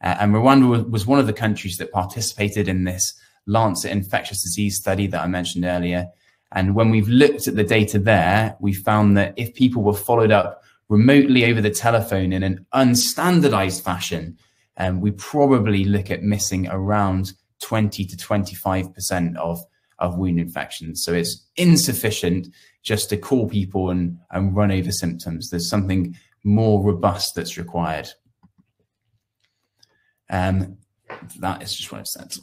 Uh, and Rwanda was one of the countries that participated in this Lancet infectious disease study that I mentioned earlier. And when we've looked at the data there, we found that if people were followed up remotely over the telephone in an unstandardized fashion, um, we probably look at missing around 20 to 25% of, of wound infections. So it's insufficient just to call people and, and run over symptoms. There's something more robust that's required. Um, that is just what I've said.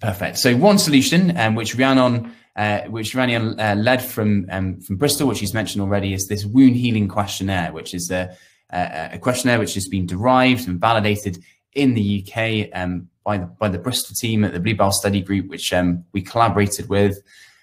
Perfect. So one solution, um, which Rhiannon uh, which Rania uh, led from um, from Bristol, which he's mentioned already, is this wound healing questionnaire, which is a, a questionnaire which has been derived and validated in the UK um, by, the, by the Bristol team at the Bluebelle Study Group, which um, we collaborated with.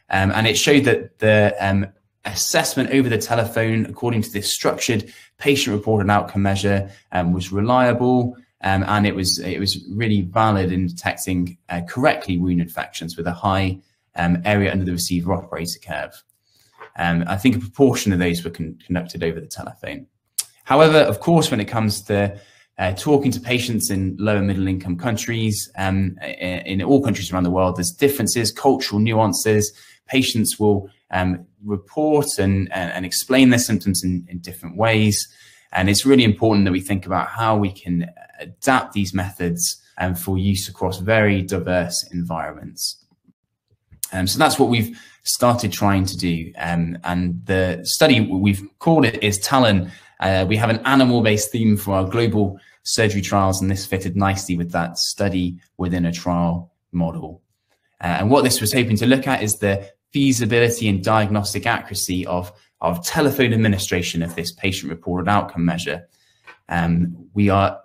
Um, and it showed that the um, assessment over the telephone, according to this structured patient-reported outcome measure, was reliable, um, and it was it was really valid in detecting uh, correctly wound infections with a high um, area under the receiver operator curve. Um, I think a proportion of those were con conducted over the telephone. However, of course, when it comes to uh, talking to patients in low and middle income countries, um, in all countries around the world, there's differences, cultural nuances. Patients will um, report and, and, and, explain their symptoms in, in different ways. And it's really important that we think about how we can adapt these methods um, for use across very diverse environments. Um, so that's what we've started trying to do. Um, and the study we've called it is Talon. Uh, we have an animal-based theme for our global surgery trials, and this fitted nicely with that study within a trial model. Uh, and what this was hoping to look at is the feasibility and diagnostic accuracy of, of telephone administration of this patient-reported outcome measure. Um, we are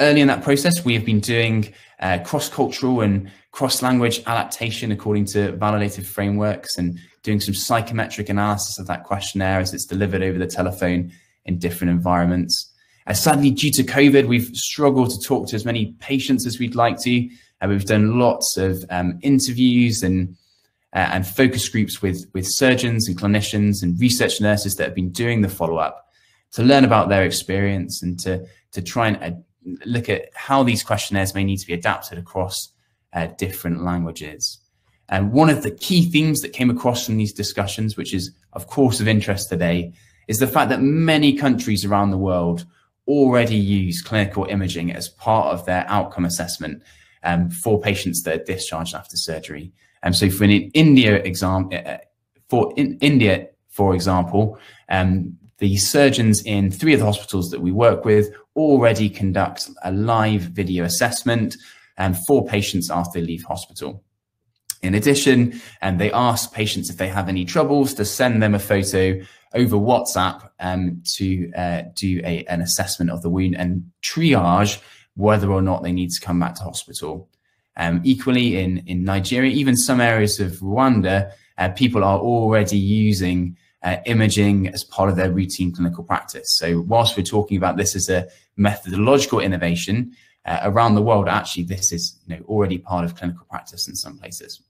early in that process. We have been doing uh, cross-cultural and cross-language adaptation according to validated frameworks and doing some psychometric analysis of that questionnaire as it's delivered over the telephone in different environments. Uh, sadly, due to COVID, we've struggled to talk to as many patients as we'd like to. Uh, we've done lots of um, interviews and uh, and focus groups with with surgeons and clinicians and research nurses that have been doing the follow up to learn about their experience and to to try and look at how these questionnaires may need to be adapted across uh, different languages. And one of the key themes that came across from these discussions, which is of course of interest today, is the fact that many countries around the world already use clinical imaging as part of their outcome assessment um, for patients that are discharged after surgery. And so for in India exam, uh, for in India, for example, um, the surgeons in three of the hospitals that we work with already conduct a live video assessment um, for patients after they leave hospital. In addition, and um, they ask patients if they have any troubles to send them a photo over WhatsApp um, to uh, do a, an assessment of the wound and triage whether or not they need to come back to hospital. Um, equally, in, in Nigeria, even some areas of Rwanda, uh, people are already using uh, imaging as part of their routine clinical practice. So whilst we're talking about this as a methodological innovation uh, around the world, actually this is you know, already part of clinical practice in some places.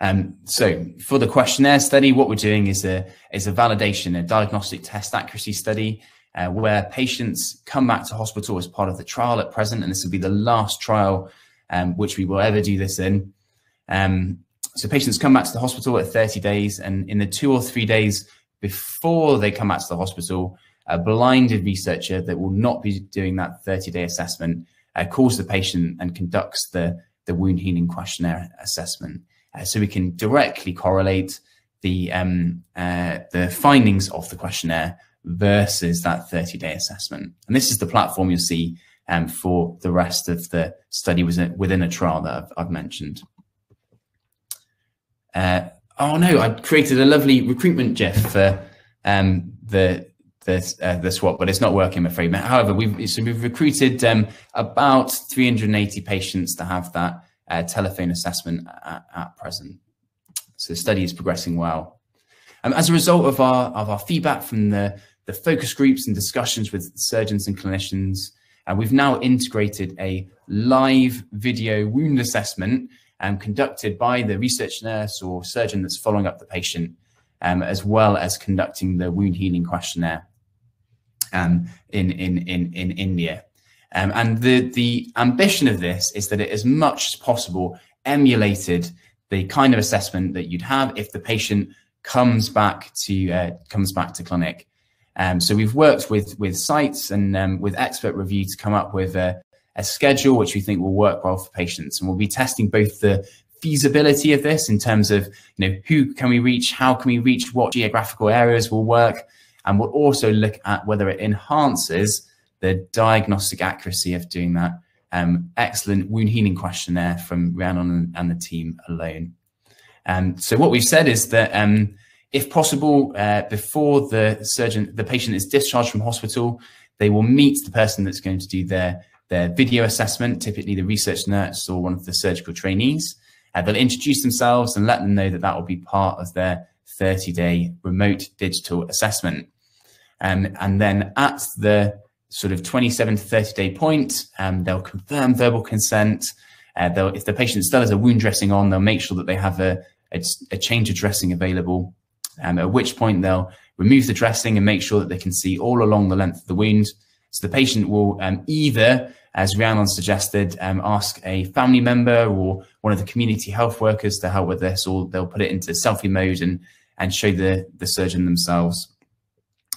Um, so for the questionnaire study, what we're doing is a, is a validation, a diagnostic test accuracy study uh, where patients come back to hospital as part of the trial at present, and this will be the last trial um, which we will ever do this in. Um, so patients come back to the hospital at 30 days, and in the two or three days before they come back to the hospital, a blinded researcher that will not be doing that 30-day assessment uh, calls the patient and conducts the, the wound healing questionnaire assessment. Uh, so we can directly correlate the, um, uh, the findings of the questionnaire versus that 30-day assessment. And this is the platform you'll see um, for the rest of the study within a trial that I've, I've mentioned. Uh, oh no, I created a lovely recruitment GIF for um, the the uh, the swap, but it's not working, I'm afraid. However, we've so we've recruited um, about 380 patients to have that uh, telephone assessment at, at, present. So the study is progressing well. Um, as a result of our of our feedback from the the focus groups and discussions with surgeons and clinicians, uh, we've now integrated a live video wound assessment um, conducted by the research nurse or surgeon that's following up the patient, um, as well as conducting the wound healing questionnaire um, in, in, in, in India. Um, and the, the ambition of this is that it as much as possible emulated the kind of assessment that you'd have if the patient comes back to uh, comes back to clinic. Um, so we've worked with with sites and um, with expert review to come up with a, a schedule which we think will work well for patients. And we'll be testing both the feasibility of this in terms of you know who can we reach, how can we reach, what geographical areas will work, and we'll also look at whether it enhances the diagnostic accuracy of doing that. Um, excellent wound healing questionnaire from Rhiannon and, the team alone. Um, so what we've said is that um, if possible, uh, before the surgeon, the patient is discharged from hospital, they will meet the person that's going to do their, their video assessment, typically the research nurse or one of the surgical trainees. Uh, they'll introduce themselves and let them know that that will be part of their 30 day remote digital assessment. Um, and then at the sort of 27 to 30 day point, um, they'll confirm verbal consent. Uh, if the patient still has a wound dressing on, they'll make sure that they have a, a, a change of dressing available, um, at which point they'll remove the dressing and make sure that they can see all along the length of the wound. So the patient will um, either, as Rhiannon suggested, um, ask a family member or one of the community health workers to help with this, or they'll put it into selfie mode and, and show the, the surgeon themselves.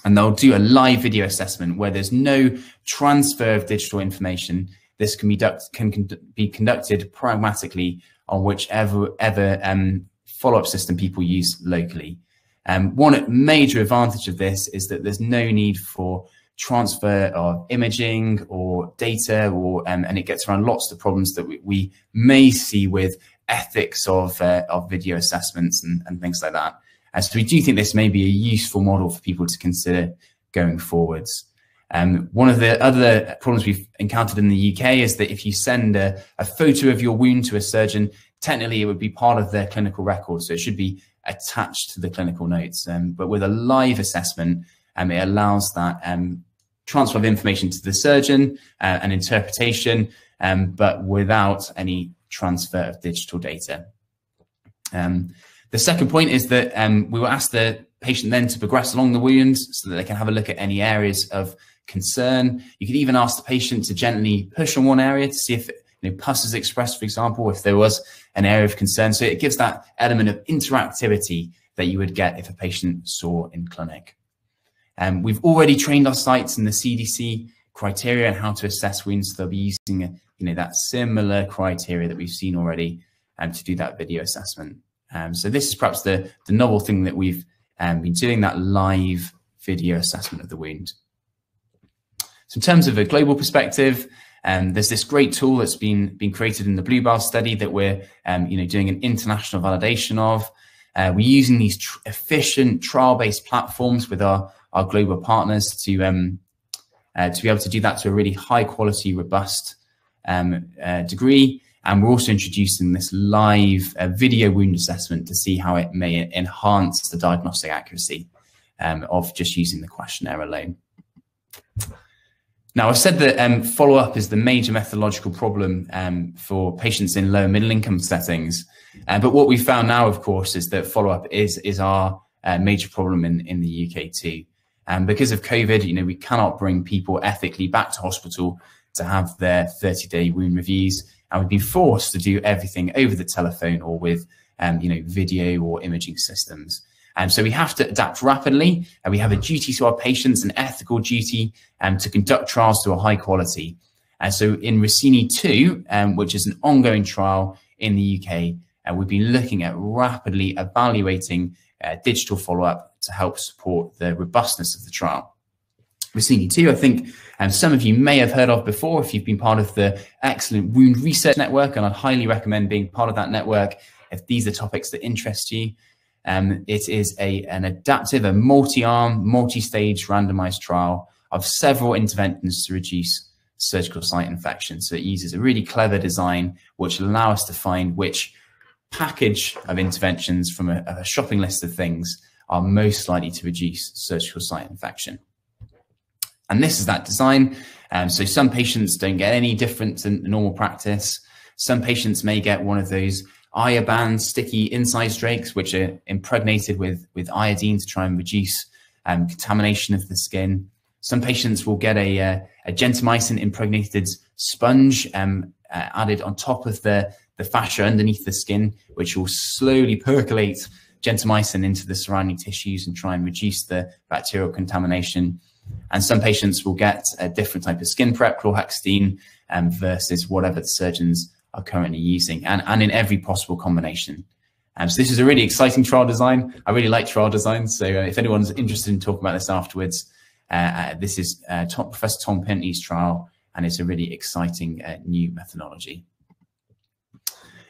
And they'll do a live video assessment where there's no transfer of digital information. This can be, duct, can be conducted pragmatically on whichever ever um, follow-up system people use locally. Um, one major advantage of this is that there's no need for transfer of imaging or data, or um, and it gets around lots of problems that we, we may see with ethics of uh, of video assessments and, and things like that. And so we do think this may be a useful model for people to consider going forwards. Um, one of the other problems we've encountered in the UK is that if you send a, a, photo of your wound to a surgeon, technically it would be part of their clinical record. So it should be attached to the clinical notes. Um, but with a live assessment, um, it allows that um, transfer of information to the surgeon uh, and interpretation, um, but without any transfer of digital data. Um, the second point is that um, we will ask the patient then to progress along the wound so that they can have a look at any areas of concern. You could even ask the patient to gently push on one area to see if you know, pus is expressed, for example, if there was an area of concern. So it gives that element of interactivity that you would get if a patient saw in clinic. Um, we've already trained our sites in the CDC criteria and how to assess wounds. They'll be using you know, that similar criteria that we've seen already um, to do that video assessment. Um, so this is perhaps the, the novel thing that we've um, been doing, that live video assessment of the wound. So in terms of a global perspective, um, there's this great tool that's been been created in the Bluebelle study that we're um, you know doing an international validation of. Uh, we're using these tr efficient trial-based platforms with our our global partners to um, uh, to be able to do that to a really high quality, robust um, uh, degree. And we're also introducing this live uh, video wound assessment to see how it may enhance the diagnostic accuracy um, of just using the questionnaire alone. Now, I've said that um, follow up is the major methodological problem um, for patients in low middle income settings. Uh, but what we found now, of course, is that follow up is, is our uh, major problem in, in the UK too. And because of COVID, you know, we cannot bring people ethically back to hospital to have their 30 day wound reviews and we've been forced to do everything over the telephone or with um, you know video or imaging systems. And so we have to adapt rapidly, and we have a duty to our patients, an ethical duty, um, to conduct trials to a high quality. And so in Rossini 2, um, which is an ongoing trial in the UK, uh, we've been looking at rapidly evaluating uh, digital follow-up to help support the robustness of the trial. Rossini 2, I think um, some of you may have heard of before if you've been part of the excellent Wound Research Network, and I'd highly recommend being part of that network if these are topics that interest you. Um, it is a, an adaptive, a multi-arm, multi-stage randomized trial of several interventions to reduce surgical site infection. So it uses a really clever design which allow us to find which package of interventions from a, a shopping list of things are most likely to reduce surgical site infection. And this is that design. Um, so some patients don't get any different than normal practice. Some patients may get one of those Ioban sticky incise drapes, which are impregnated with, with iodine to try and reduce um, contamination of the skin. Some patients will get a, uh, a gentamicin impregnated sponge um, uh, added on top of the, the fascia underneath the skin, which will slowly percolate gentamicin into the surrounding tissues and try and reduce the bacterial contamination. And some patients will get a different type of skin prep, chlorhexidine, um, versus whatever the surgeons are currently using, and, and in every possible combination. Um, so this is a really exciting trial design. I really like trial designs. So uh, if anyone's interested in talking about this afterwards, uh, uh, this is uh, Tom, Professor Tom Pinkney's trial, and it's a really exciting uh, new methodology.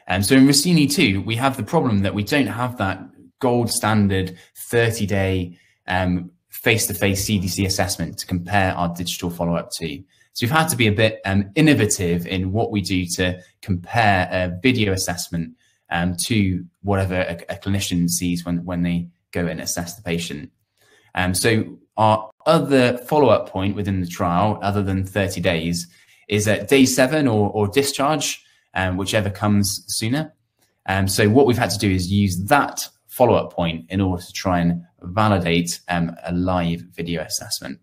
And um, so in Rossini 2, we have the problem that we don't have that gold standard 30 day um, face-to-face CDC assessment to compare our digital follow-up to. So we've had to be a bit um, innovative in what we do to compare a video assessment um, to whatever a, a, clinician sees when, when they go and assess the patient. Um, so our other follow-up point within the trial, other than 30 days, is at day seven or, or discharge, um, whichever comes sooner. Um, so what we've had to do is use that follow-up point in order to try and validate um, a live video assessment.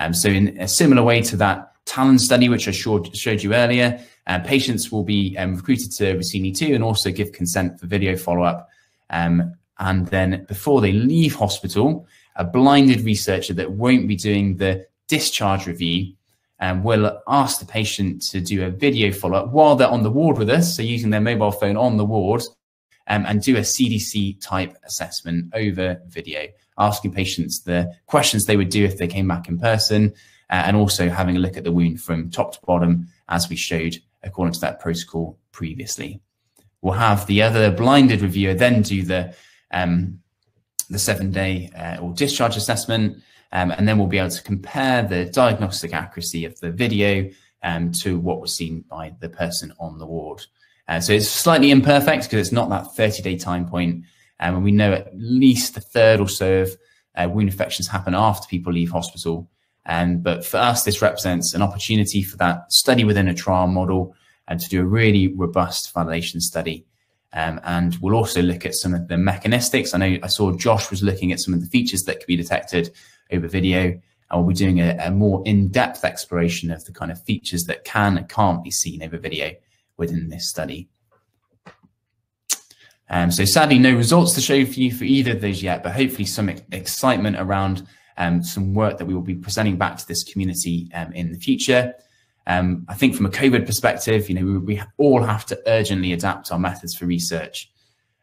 Um, so in a similar way to that Talon study, which I showed, showed you earlier, uh, patients will be um, recruited to Rossini 2 and also give consent for video follow-up. Um, and then before they leave hospital, a blinded researcher that won't be doing the discharge review um, will ask the patient to do a video follow-up while they're on the ward with us, so using their mobile phone on the ward, um, and do a CDC type assessment over video, asking patients the questions they would do if they came back in person, uh, and also having a look at the wound from top to bottom, as we showed according to that protocol previously. We'll have the other blinded reviewer then do the um, the seven day uh, or discharge assessment, um, and then we'll be able to compare the diagnostic accuracy of the video um, to what was seen by the person on the ward. Uh, so it's slightly imperfect because it's not that 30 day time point. Um, and we know at least a third or so of uh, wound infections happen after people leave hospital. And but for us, this represents an opportunity for that study within a trial model and to do a really robust validation study. Um, and we'll also look at some of the mechanistics. I know I saw Josh was looking at some of the features that could be detected over video. And we'll be doing a, a more in-depth exploration of the kind of features that can and can't be seen over video within this study. Um, so sadly, no results to show for you for either of those yet, but hopefully some excitement around um, some work that we will be presenting back to this community um, in the future. Um, I think from a COVID perspective, you know, we, we, all have to urgently adapt our methods for research.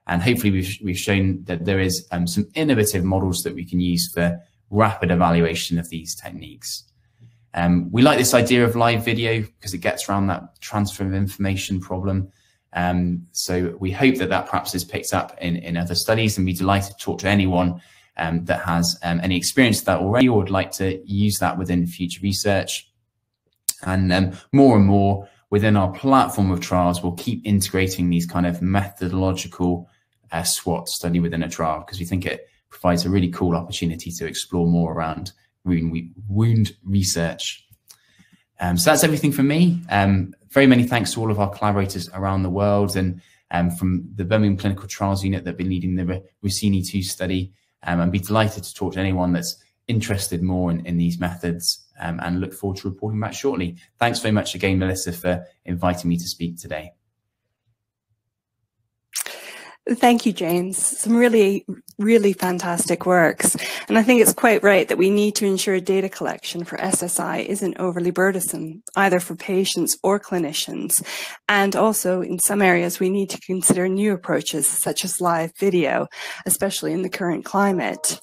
And hopefully we've, we've shown that there is um, some innovative models that we can use for rapid evaluation of these techniques. Um, we like this idea of live video because it gets around that transfer of information problem. Um, so we hope that that perhaps is picked up in, in other studies and be delighted to talk to anyone um, that has um, any experience of that already or would like to use that within future research. And um, more and more within our platform of trials, we'll keep integrating these kind of methodological uh, SWAT study within a trial because we think it provides a really cool opportunity to explore more around wound, wound research. Um, so that's everything from me. Um, very many thanks to all of our collaborators around the world and um, from the Birmingham Clinical Trials Unit that have been leading the Rossini 2 study. Um, and be delighted to talk to anyone that's interested more in, in these methods um, and look forward to reporting back shortly. Thanks very much again, Melissa, for inviting me to speak today. Thank you, James. Some really, really fantastic works. And I think it's quite right that we need to ensure data collection for SSI isn't overly burdensome, either for patients or clinicians. And also in some areas, we need to consider new approaches such as live video, especially in the current climate.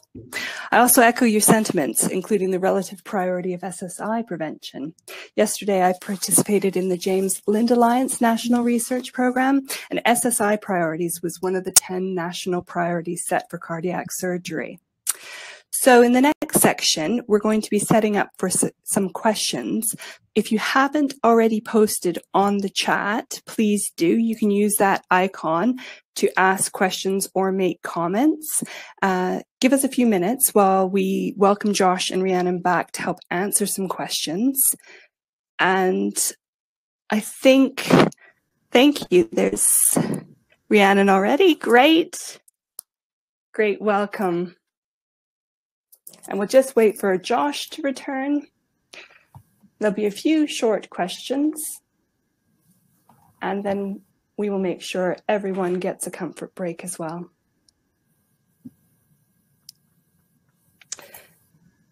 I also echo your sentiments, including the relative priority of SSI prevention. Yesterday, I participated in the James Lind Alliance National Research Program, and SSI priorities was one of the 10 national priorities set for cardiac surgery. So in the next section, we're going to be setting up for some questions. If you haven't already posted on the chat, please do. You can use that icon to ask questions or make comments. Uh, give us a few minutes while we welcome Josh and Rhiannon back to help answer some questions. And I think, thank you. There's Rhiannon already. Great. Great. Welcome. And we'll just wait for Josh to return. There'll be a few short questions. And then we will make sure everyone gets a comfort break as well.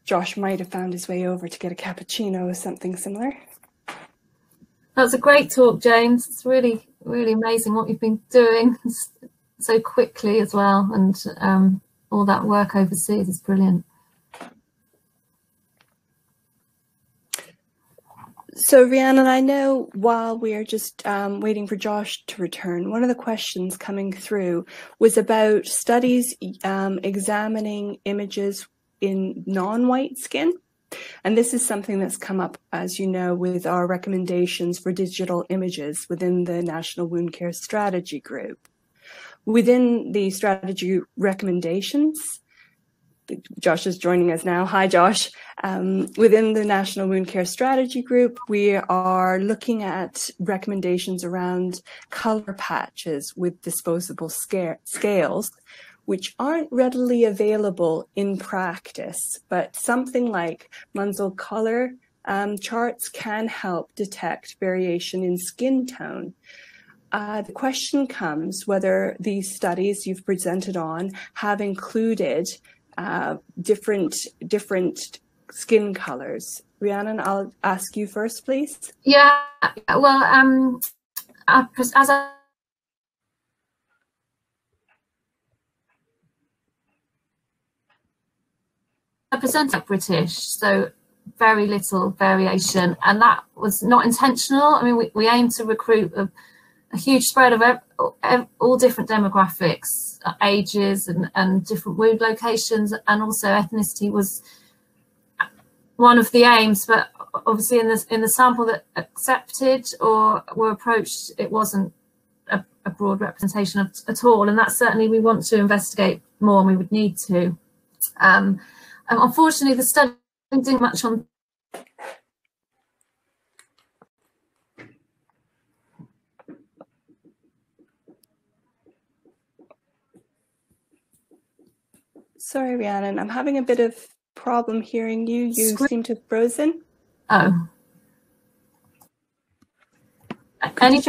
Josh might have found his way over to get a cappuccino or something similar. That was a great talk, James. It's really, really amazing what you've been doing so quickly as well. And um, all that work overseas is brilliant. So, Rhiannon, I know while we are just um, waiting for Josh to return, one of the questions coming through was about studies um, examining images in non-white skin. And this is something that's come up, as you know, with our recommendations for digital images within the National Wound Care Strategy Group. Within the strategy recommendations, Josh is joining us now. Hi, Josh. Um, within the National Wound Care Strategy Group, we are looking at recommendations around color patches with disposable scales, which aren't readily available in practice, but something like Munsell color um, charts can help detect variation in skin tone. Uh, the question comes whether these studies you've presented on have included uh, different different skin colors. Rhiannon, I'll ask you first, please. Yeah, well, um, as I British, so very little variation, and that was not intentional. I mean, we, we aim to recruit a, a huge spread of all different demographics, uh, ages, and, and different wound locations, and also ethnicity was one of the aims. But obviously, in the in the sample that accepted or were approached, it wasn't a, a broad representation of, at all, and that certainly we want to investigate more, and we would need to. Um, unfortunately, the study didn't much on Sorry, Rhiannon, I'm having a bit of problem hearing you. You seem to have frozen. Oh. Any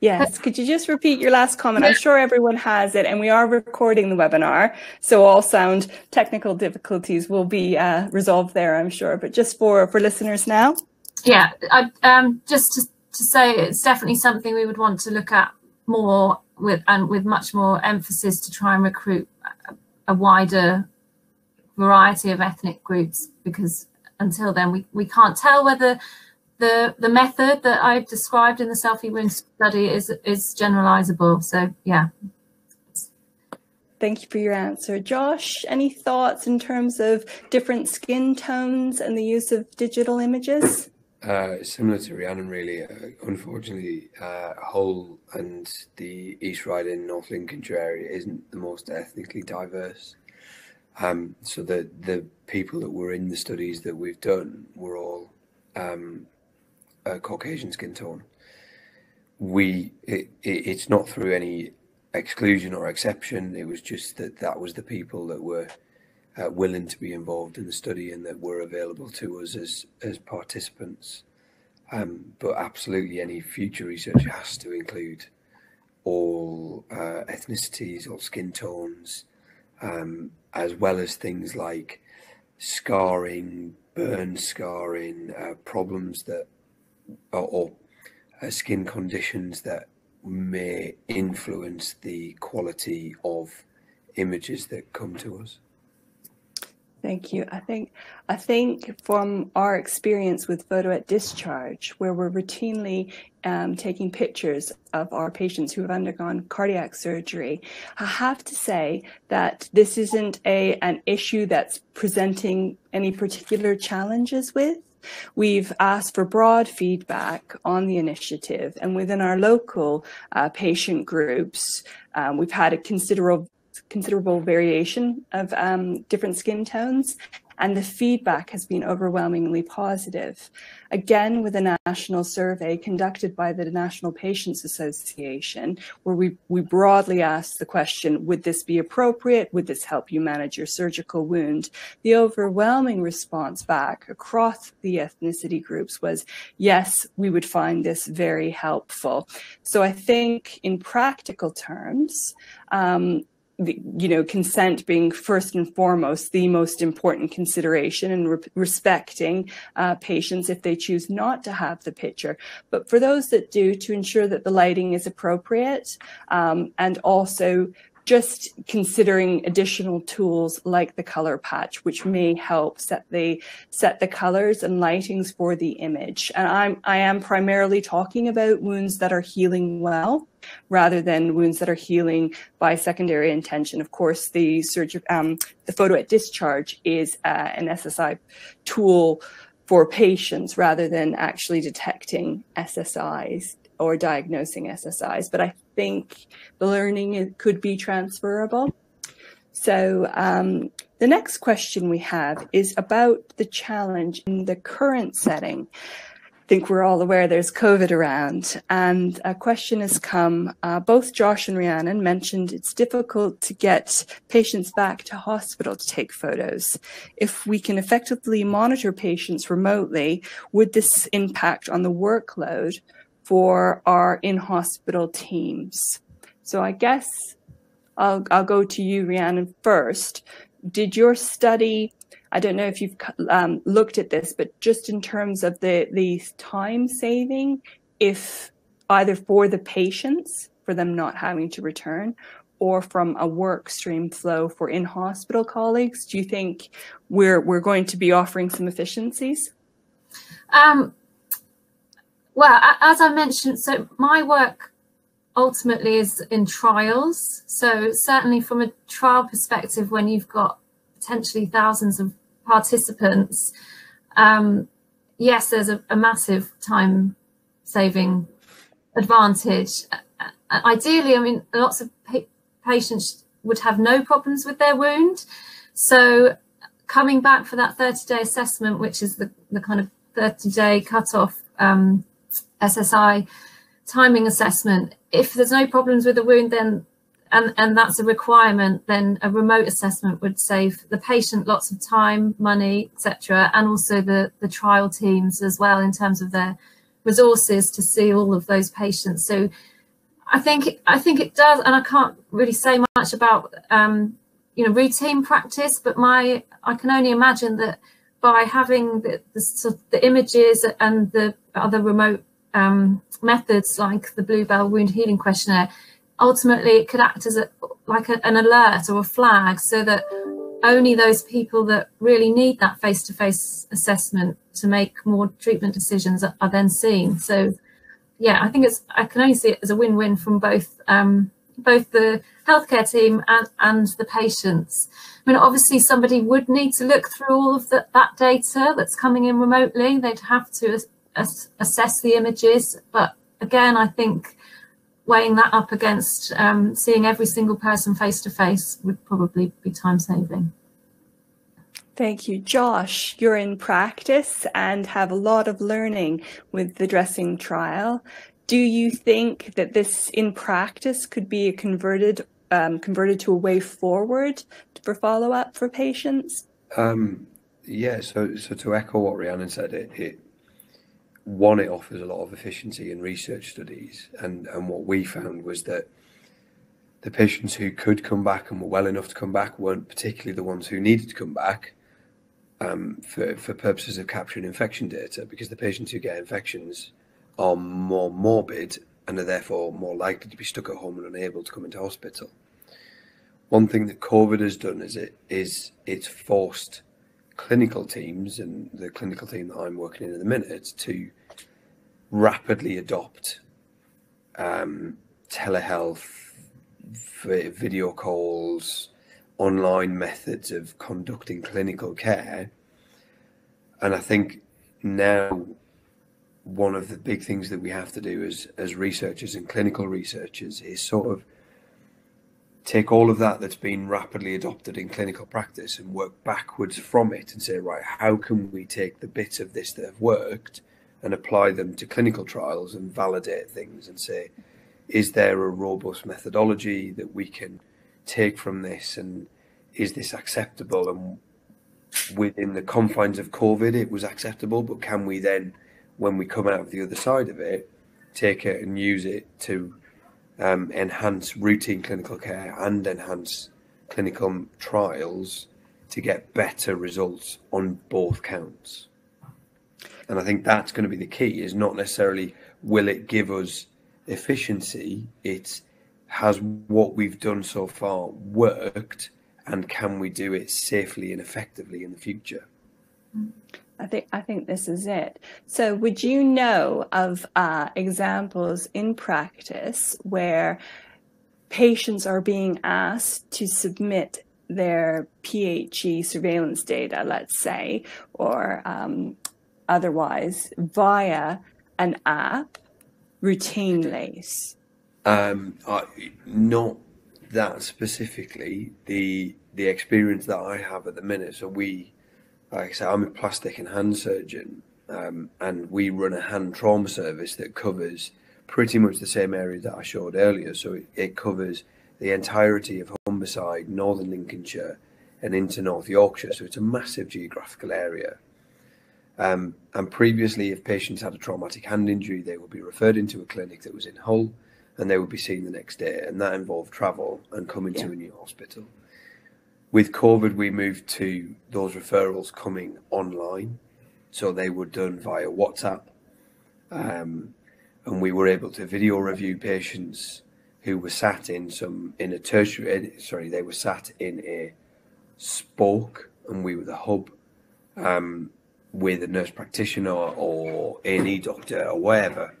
Yes, could you just repeat your last comment? I'm sure everyone has it, and we are recording the webinar, so all sound technical difficulties will be uh, resolved there, I'm sure. But just for for listeners now. Yeah, I, um, just to, to say it's definitely something we would want to look at more with and with much more emphasis to try and recruit a wider variety of ethnic groups because until then we, we can't tell whether the the method that I've described in the selfie wound study is is generalizable. So yeah. Thank you for your answer. Josh, any thoughts in terms of different skin tones and the use of digital images? Uh, similar to Rhiannon, really. Uh, unfortunately, uh, Hull and the East Riding, North Lincolnshire area isn't the most ethnically diverse. Um, so the the people that were in the studies that we've done were all um, Caucasian skin tone. We it, it, it's not through any exclusion or exception. It was just that that was the people that were uh, willing to be involved in the study and that were available to us as as participants. Um, but absolutely, any future research has to include all uh, ethnicities, all skin tones, um, as well as things like scarring, burn scarring, uh, problems that, or, or uh, skin conditions that may influence the quality of images that come to us. Thank you. I think I think from our experience with photo at discharge, where we're routinely um, taking pictures of our patients who have undergone cardiac surgery, I have to say that this isn't a an issue that's presenting any particular challenges with. We've asked for broad feedback on the initiative, and within our local uh, patient groups, um, we've had a considerable considerable variation of um, different skin tones, and the feedback has been overwhelmingly positive. Again, with a national survey conducted by the National Patients Association, where we, we broadly asked the question, would this be appropriate? Would this help you manage your surgical wound? The overwhelming response back across the ethnicity groups was, yes, we would find this very helpful. So I think in practical terms, um, you know, consent being first and foremost the most important consideration and re respecting uh, patients if they choose not to have the picture. But for those that do, to ensure that the lighting is appropriate um, and also just considering additional tools like the color patch, which may help set the set the colors and lightings for the image. And I'm I am primarily talking about wounds that are healing well, rather than wounds that are healing by secondary intention. Of course, the surgery, um, the photo at discharge is uh, an SSI tool for patients rather than actually detecting SSIs or diagnosing SSIs. But I think the learning could be transferable. So um, the next question we have is about the challenge in the current setting. I think we're all aware there's COVID around, and a question has come. Uh, both Josh and Rhiannon mentioned it's difficult to get patients back to hospital to take photos. If we can effectively monitor patients remotely, would this impact on the workload for our in-hospital teams. So I guess I'll, I'll go to you, Rhiannon, first. Did your study, I don't know if you've um, looked at this, but just in terms of the, the time saving, if either for the patients, for them not having to return, or from a work stream flow for in-hospital colleagues, do you think we're, we're going to be offering some efficiencies? Um, well, as I mentioned, so my work ultimately is in trials. So certainly from a trial perspective, when you've got potentially thousands of participants, um, yes, there's a, a, massive time saving advantage. Uh, ideally, I mean, lots of pa patients would have no problems with their wound. So coming back for that 30 day assessment, which is the, the kind of 30 day cutoff um, SSI timing assessment. If there's no problems with the wound, then and, and that's a requirement, then a remote assessment would save the patient lots of time, money, etc., and also the, the trial teams as well in terms of their resources to see all of those patients. So I think I think it does, and I can't really say much about um, you know routine practice, but my I can only imagine that by having the, the, the images and the other remote um, methods like the Bluebelle Wound Healing Questionnaire, ultimately it could act as a, like a, an alert or a flag so that only those people that really need that face-to-face -face assessment to make more treatment decisions are, are, then seen. So yeah, I think it's I can only see it as a win-win from both um, both the healthcare team and, and the patients. I mean, obviously somebody would need to look through all of the, that data that's coming in remotely. They'd have to as, assess the images. But again, I think weighing that up against um, seeing every single person face to face would probably be time saving. Thank you. Josh, you're in practice and have a lot of learning with the DRESSINg trial. Do you think that this in practice could be a converted um, converted to a way forward for follow up for patients? Um, yeah. So, so to echo what Rhiannon said, it, it one it offers a lot of efficiency in research studies, and and what we found was that the patients who could come back and were well enough to come back weren't particularly the ones who needed to come back um, for for purposes of capturing infection data, because the patients who get infections are more morbid and are therefore more likely to be stuck at home and unable to come into hospital. One thing that COVID has done is it is it's forced clinical teams and the clinical team that I'm working in at the minute to rapidly adopt um, telehealth, video calls, online methods of conducting clinical care. And I think now one of the big things that we have to do as as researchers and clinical researchers is sort of take all of that that's been rapidly adopted in clinical practice and work backwards from it and say right how can we take the bits of this that have worked and apply them to clinical trials and validate things and say is there a robust methodology that we can take from this and is this acceptable? And within the confines of covid it was acceptable but can we then when we come out of the other side of it, take it and use it to um, enhance routine clinical care and enhance clinical trials to get better results on both counts. And I think that's going to be the key is not necessarily will it give us efficiency, it's has what we've done so far worked and can we do it safely and effectively in the future? I think I think this is it. So, would you know of uh, examples in practice where patients are being asked to submit their PHE surveillance data, let's say, or um, otherwise, via an app routinely? Um, I, not that specifically. The the experience that I have at the minute. So we, like I said, I'm a plastic and hand surgeon, um, and we run a hand trauma service that covers pretty much the same area that I showed earlier. So it, it covers the entirety of Humberside, northern Lincolnshire, and into North Yorkshire. So it's a massive geographical area. Um, and previously, if patients had a traumatic hand injury, they would be referred into a clinic that was in Hull and they would be seen the next day. And that involved travel and coming yeah. to a new hospital. With COVID, we moved to those referrals coming online. So they were done via WhatsApp. Um, and we were able to video review patients who were sat in some in a tertiary sorry they were sat in a spoke and we were the hub um, with a nurse practitioner or A&E doctor or whatever.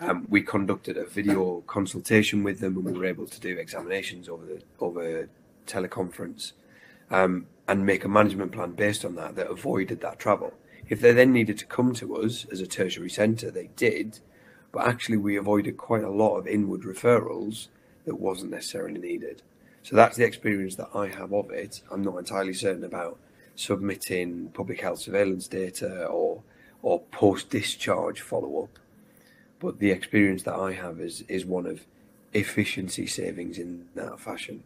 Um, we conducted a video consultation with them and we were able to do examinations over the over teleconference um, and make a management plan based on that that avoided that travel. If they then needed to come to us as a tertiary centre, they did, but actually we avoided quite a lot of inward referrals that wasn't necessarily needed. So that's the experience that I have of it. I'm not entirely certain about submitting public health surveillance data or or post discharge follow up. But the experience that I have is is one of efficiency savings in that fashion.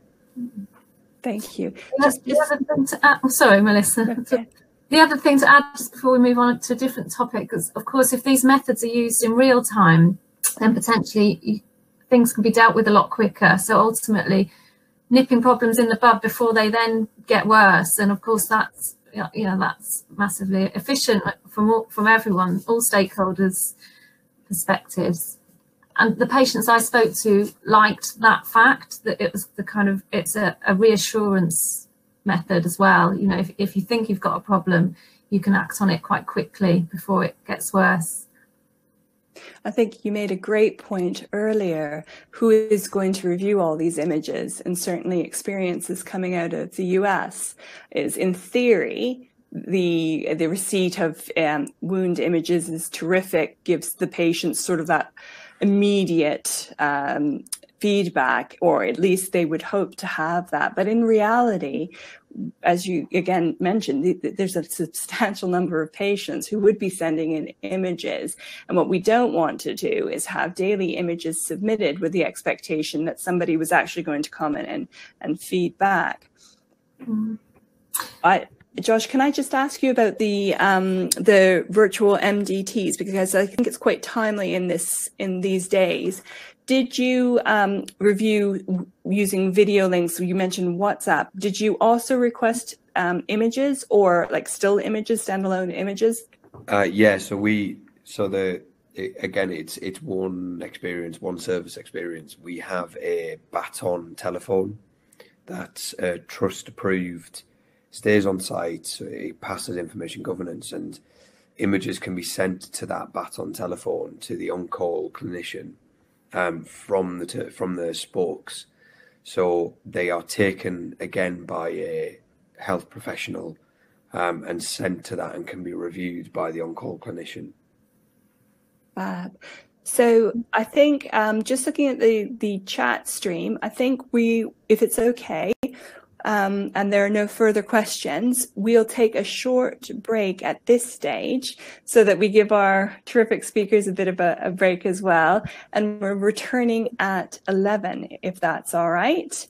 Thank you. Just, the other thing to add, oh, sorry, Melissa. Okay. The other thing to add just before we move on to a different topic is, of course, if these methods are used in real time, then potentially things can be dealt with a lot quicker. So ultimately, nipping problems in the bud before they then get worse. And of course, that's you know that's massively efficient from all, from everyone, all stakeholders' perspectives. And the patients I spoke to liked that fact that it was the kind of it's a, a reassurance method as well. You know, if, if you think you've got a problem, you can act on it quite quickly before it gets worse. I think you made a great point earlier. Who is going to review all these images? And certainly, experiences coming out of the US is, in theory, the the receipt of um, wound images is terrific. Gives the patient sort of that immediate um, feedback, or at least they would hope to have that. But in reality, as you again mentioned, there's a substantial number of patients who would be sending in images. And what we don't want to do is have daily images submitted with the expectation that somebody was actually going to comment and, and feedback. Mm-hmm. I, Josh, can I just ask you about the um, the virtual MDTs because I think it's quite timely in this in these days did you um, review using video links? You mentioned WhatsApp. Did you also request um, images or like still images, standalone images? Uh, yeah. So we so the it, again it's it's one experience, one service experience. We have a baton telephone that's uh, trust approved, stays on site, it passes information governance and images can be sent to that baton telephone to the on-call clinician um, from the from the spokes. So they are taken again by a health professional um, and sent to that and can be reviewed by the on-call clinician. Fab. So I think um, just looking at the the chat stream, I think we, if it's okay, um, and there are no further questions, we'll take a short break at this stage so that we give our terrific speakers a bit of a, a break as well. And we're returning at 11, if that's all right.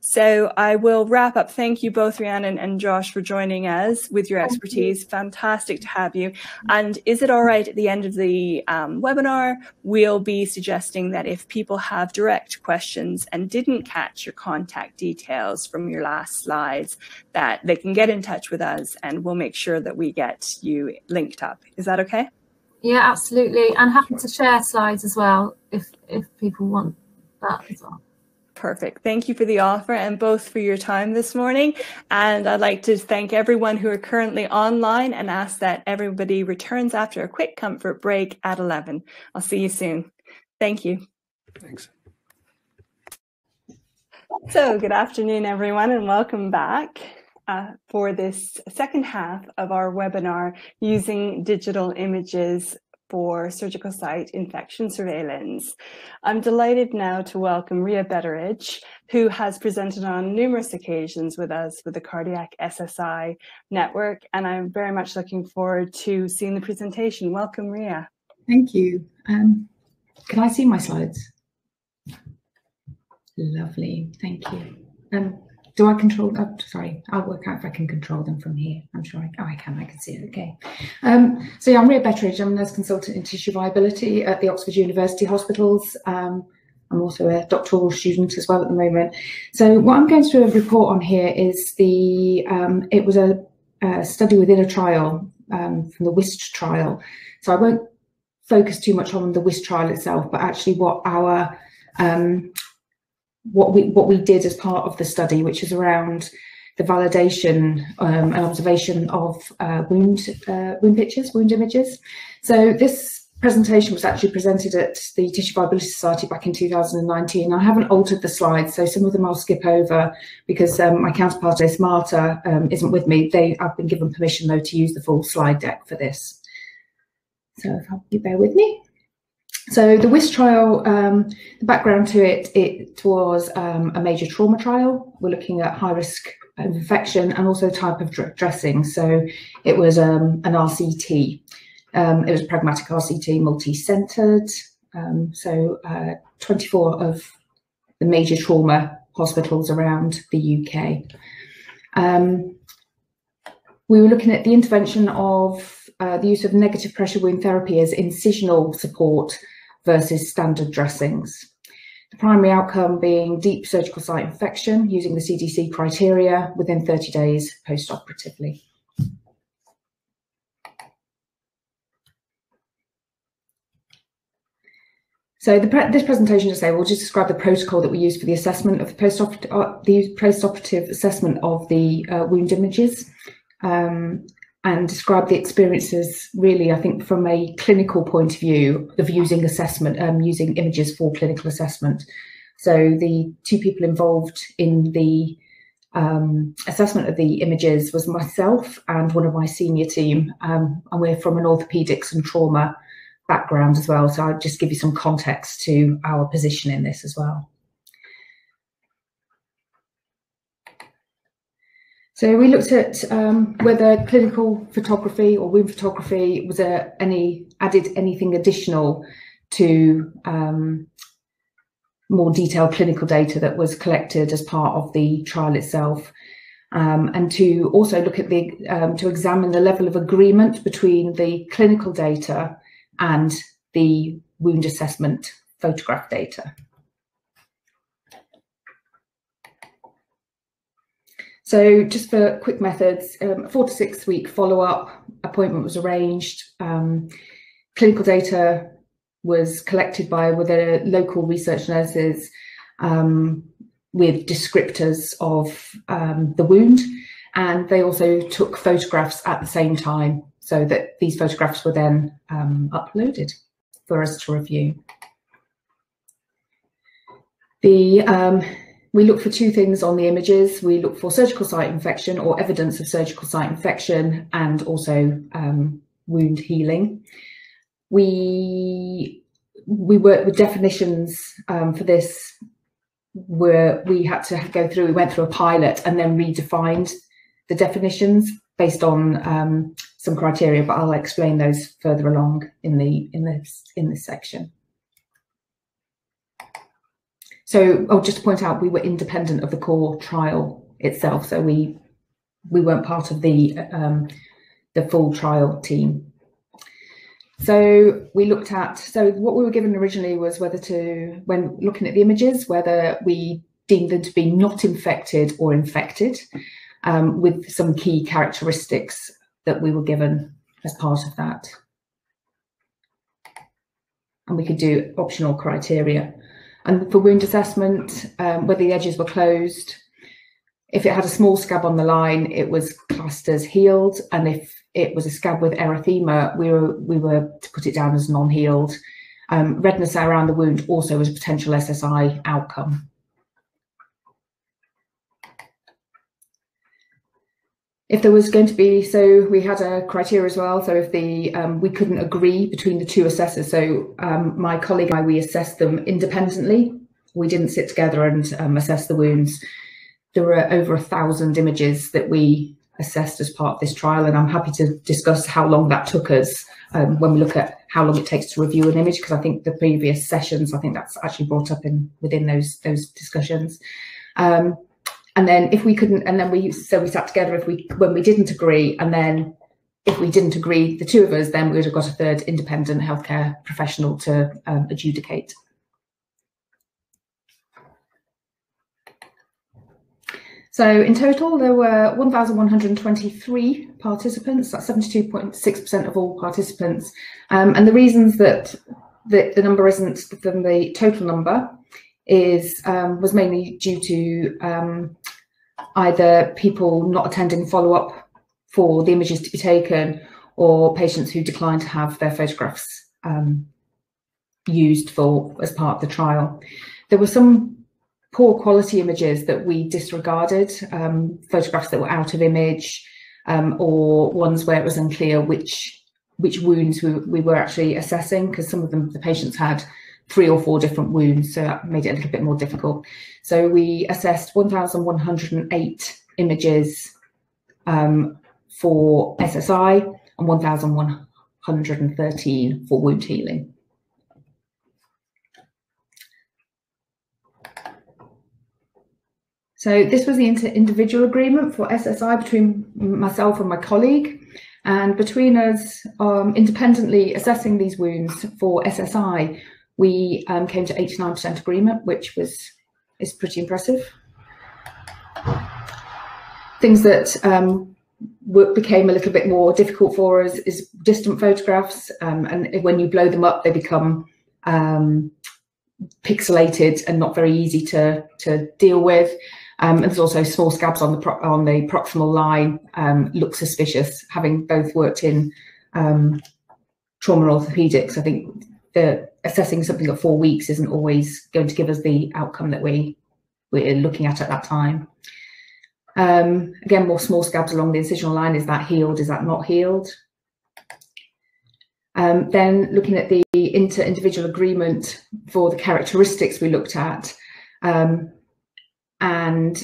So I will wrap up. Thank you both, Rhiannon and Josh, for joining us with your expertise. You. Fantastic to have you. And is it all right at the end of the um, webinar? We'll be suggesting that if people have direct questions and didn't catch your contact details from your last slides, that they can get in touch with us and we'll make sure that we get you linked up. Is that okay? Yeah, absolutely. And happy to share slides as well if if people want that as well. Perfect. Thank you for the offer and both for your time this morning. And I'd like to thank everyone who are currently online and ask that everybody returns after a quick comfort break at 11. I'll see you soon. Thank you. Thanks. So, good afternoon, everyone, and welcome back uh, for this second half of our webinar using digital images for surgical site infection surveillance. I'm delighted now to welcome Ria Betteridge, who has presented on numerous occasions with us with the Cardiac SSI network, and I'm very much looking forward to seeing the presentation. Welcome, Ria. Thank you. Um, can I see my slides? Lovely, thank you. Um, do I control, oh, sorry, I'll work out if I can control them from here. I'm sure I, oh, I can, I can see it, okay. Um, so yeah, I'm Ria Betteridge, I'm a nurse consultant in tissue viability at the Oxford University Hospitals. Um, I'm also a doctoral student as well at the moment. So what I'm going to report on here is the, um, it was a, a, study within a trial um, from the WHiST trial. So I won't focus too much on the WHiST trial itself, but actually what our um, what we what we did as part of the study, which is around the validation um, and observation of uh, wound uh, wound pictures, wound images. So this presentation was actually presented at the Tissue Viability Society back in 2019. I haven't altered the slides, so some of them I'll skip over because um, my counterpart, Marta, um, isn't with me. They I've been given permission though to use the full slide deck for this. So if you bear with me. So the WHiST trial, um, the background to it, it was um, a major trauma trial. We're looking at high risk infection and also type of dressing. So it was um, an RCT. Um, it was pragmatic RCT, multi-centered. Um, so uh, 24 of the major trauma hospitals around the UK. Um, we were looking at the intervention of uh, the use of negative pressure wound therapy as incisional support versus standard dressings. The primary outcome being deep surgical site infection using the CDC criteria within 30 days post-operatively. So pre this presentation, say, we'll just describe the protocol that we use for the assessment of the post-operative, uh, post-operative assessment of the uh, wound images. Um, and describe the experiences really, I think, from a clinical point of view of using assessment, um, using images for clinical assessment. So the two people involved in the um, assessment of the images was myself and one of my senior team, um, and we're from an orthopedics and trauma background as well. So I'll just give you some context to our position in this as well. So we looked at um, whether clinical photography or wound photography was there any added anything additional to um, more detailed clinical data that was collected as part of the trial itself. Um, and to also look at the um, to examine the level of agreement between the clinical data and the wound assessment photograph data. So just for quick methods, um, four to six week follow-up appointment was arranged. Um, clinical data was collected by the local research nurses um, with descriptors of um, the wound. And they also took photographs at the same time so that these photographs were then um, uploaded for us to review. The um, we look for two things on the images. We look for surgical site infection or evidence of surgical site infection and also um, wound healing. We we work with definitions um, for this where we had to go through, we went through a pilot and then redefined the definitions based on um, some criteria, but I'll explain those further along in the in this in this section. So, oh, just to point out, we were independent of the core trial itself, so we we weren't part of the um, the full trial team. So we looked at so what we were given originally was whether to when looking at the images whether we deemed them to be not infected or infected, um, with some key characteristics that we were given as part of that. And we could do optional criteria. And for wound assessment, um, whether the edges were closed, if it had a small scab on the line, it was classed as healed, and if it was a scab with erythema, we were we were to put it down as non-healed. Um, redness around the wound also was a potential SSI outcome. If there was going to be, so we had a criteria as well. So if the um, we couldn't agree between the two assessors, so um, my colleague and I, we assessed them independently. We didn't sit together and um, assess the wounds. There were over a thousand images that we assessed as part of this trial, and I'm happy to discuss how long that took us um, when we look at how long it takes to review an image, because I think the previous sessions, I think that's actually brought up in within those those discussions. Um, and then if we couldn't and then we so we sat together if we when we didn't agree and then if we didn't agree the two of us then we would have got a third independent healthcare professional to um, adjudicate So in total, there were 1,123 participants, that's 72.6% of all participants. Um, and the reasons that the, the number isn't than the total number is um, was mainly due to um, either people not attending follow up for the images to be taken or patients who declined to have their photographs um, used for as part of the trial. There were some poor quality images that we disregarded, um, photographs that were out of image, um, or ones where it was unclear which which wounds we, we were actually assessing because some of them the patients had three or four different wounds, so that made it a little bit more difficult. So we assessed 1,108 images um, for SSI and 1,113 for wound healing. So this was the individual agreement for SSI between myself and my colleague. And between us um, independently assessing these wounds for SSI, we um, came to 89% agreement, which was is pretty impressive. Things that um, became a little bit more difficult for us is distant photographs, um, and when you blow them up, they become um, pixelated and not very easy to to deal with. Um, and there's also small scabs on the on the proximal line um, look suspicious. Having both worked in um, trauma orthopedics, I think the assessing something at four weeks isn't always going to give us the outcome that we we're looking at at that time. Um, again, more small scabs along the incisional line. Is that healed? Is that not healed? Um, then looking at the inter-individual agreement for the characteristics we looked at. Um, and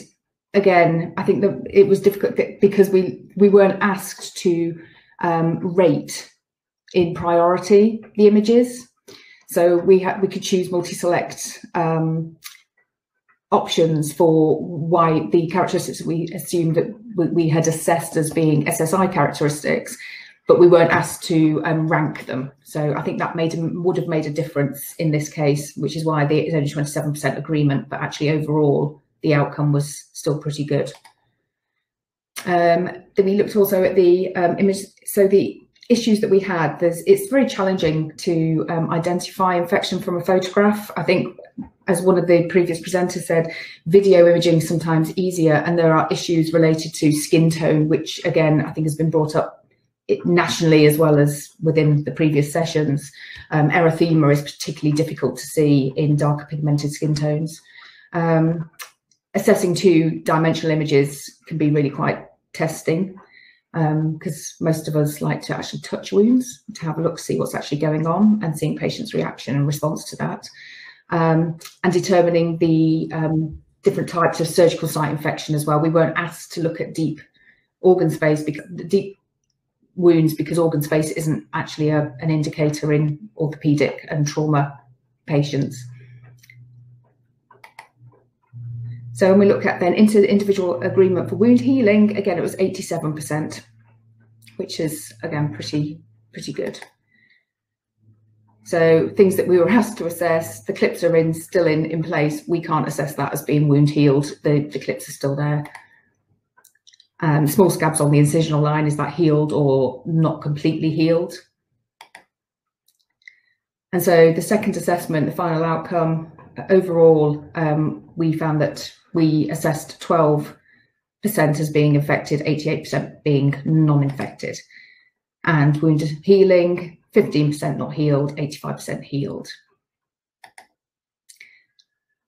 again, I think that it was difficult because we, we weren't asked to um, rate in priority the images. So we had we could choose multi-select um, options for why the characteristics we assumed that we had assessed as being SSI characteristics, but we weren't asked to um, rank them. So I think that made would have made a difference in this case, which is why it's only 27% agreement, but actually overall the outcome was still pretty good. Um, then we looked also at the um, image. So the issues that we had, there's it's very challenging to um, identify infection from a photograph. I think, as one of the previous presenters said, video imaging is sometimes easier, and there are issues related to skin tone, which again I think has been brought up nationally as well as within the previous sessions. Um, erythema is particularly difficult to see in darker pigmented skin tones. Um, assessing two dimensional images can be really quite testing because um, most of us like to actually touch wounds to have a look, see what's actually going on, and seeing patients' reaction and response to that, um, and determining the um, different types of surgical site infection as well. We weren't asked to look at deep organ space because deep wounds because organ space isn't actually a, an indicator in orthopedic and trauma patients. So when we look at then into the individual agreement for wound healing, again, it was 87%, which is again pretty, pretty good. So things that we were asked to assess, the clips are in still in, in place. We can't assess that as being wound healed. The, the clips are still there. Um, small scabs on the incisional line, is that healed or not completely healed? And so the second assessment, the final outcome, overall, um, we found that we assessed 12% as being infected, 88% being non-infected. And wound healing, 15% not healed, 85% healed.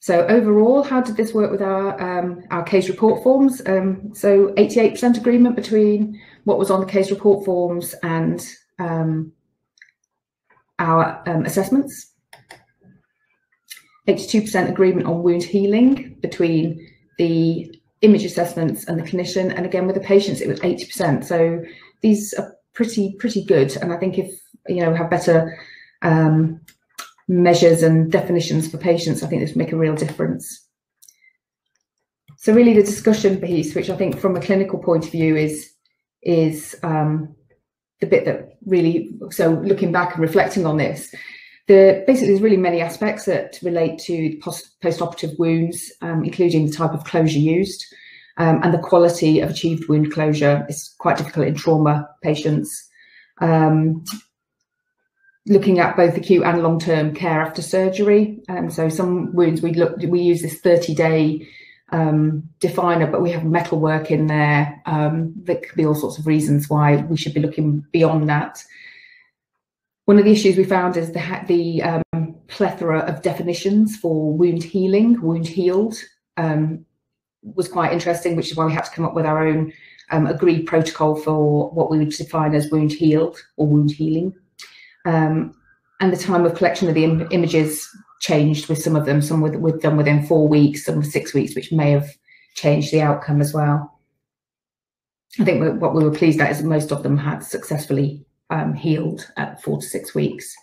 So overall, how did this work with our um, our case report forms? Um, so 88% agreement between what was on the case report forms and um, our um, assessments. 82% agreement on wound healing between the image assessments and the clinician. And again, with the patients, it was 80%. So these are pretty, pretty good. And I think if, you know, have better um, measures and definitions for patients, I think this would make a real difference. So really the discussion piece, which I think from a clinical point of view is, is um, the bit that really, so looking back and reflecting on this, the, basically there's really many aspects that relate to post, post-operative wounds, um, including the type of closure used um, and the quality of achieved wound closure It's quite difficult in trauma patients. Um, looking at both acute and long-term care after surgery. Um, so some wounds we look we use this 30-day um, definer, but we have metal work in there. Um, there could be all sorts of reasons why we should be looking beyond that. One of the issues we found is the, the um, plethora of definitions for wound healing, wound healed, um, was quite interesting, which is why we had to come up with our own um, agreed protocol for what we would define as wound healed or wound healing. Um, and the time of collection of the Im images changed with some of them, some with, with done within four weeks, some six weeks, which may have changed the outcome as well. I think what we were pleased at is that most of them had successfully um, healed at four to six weeks.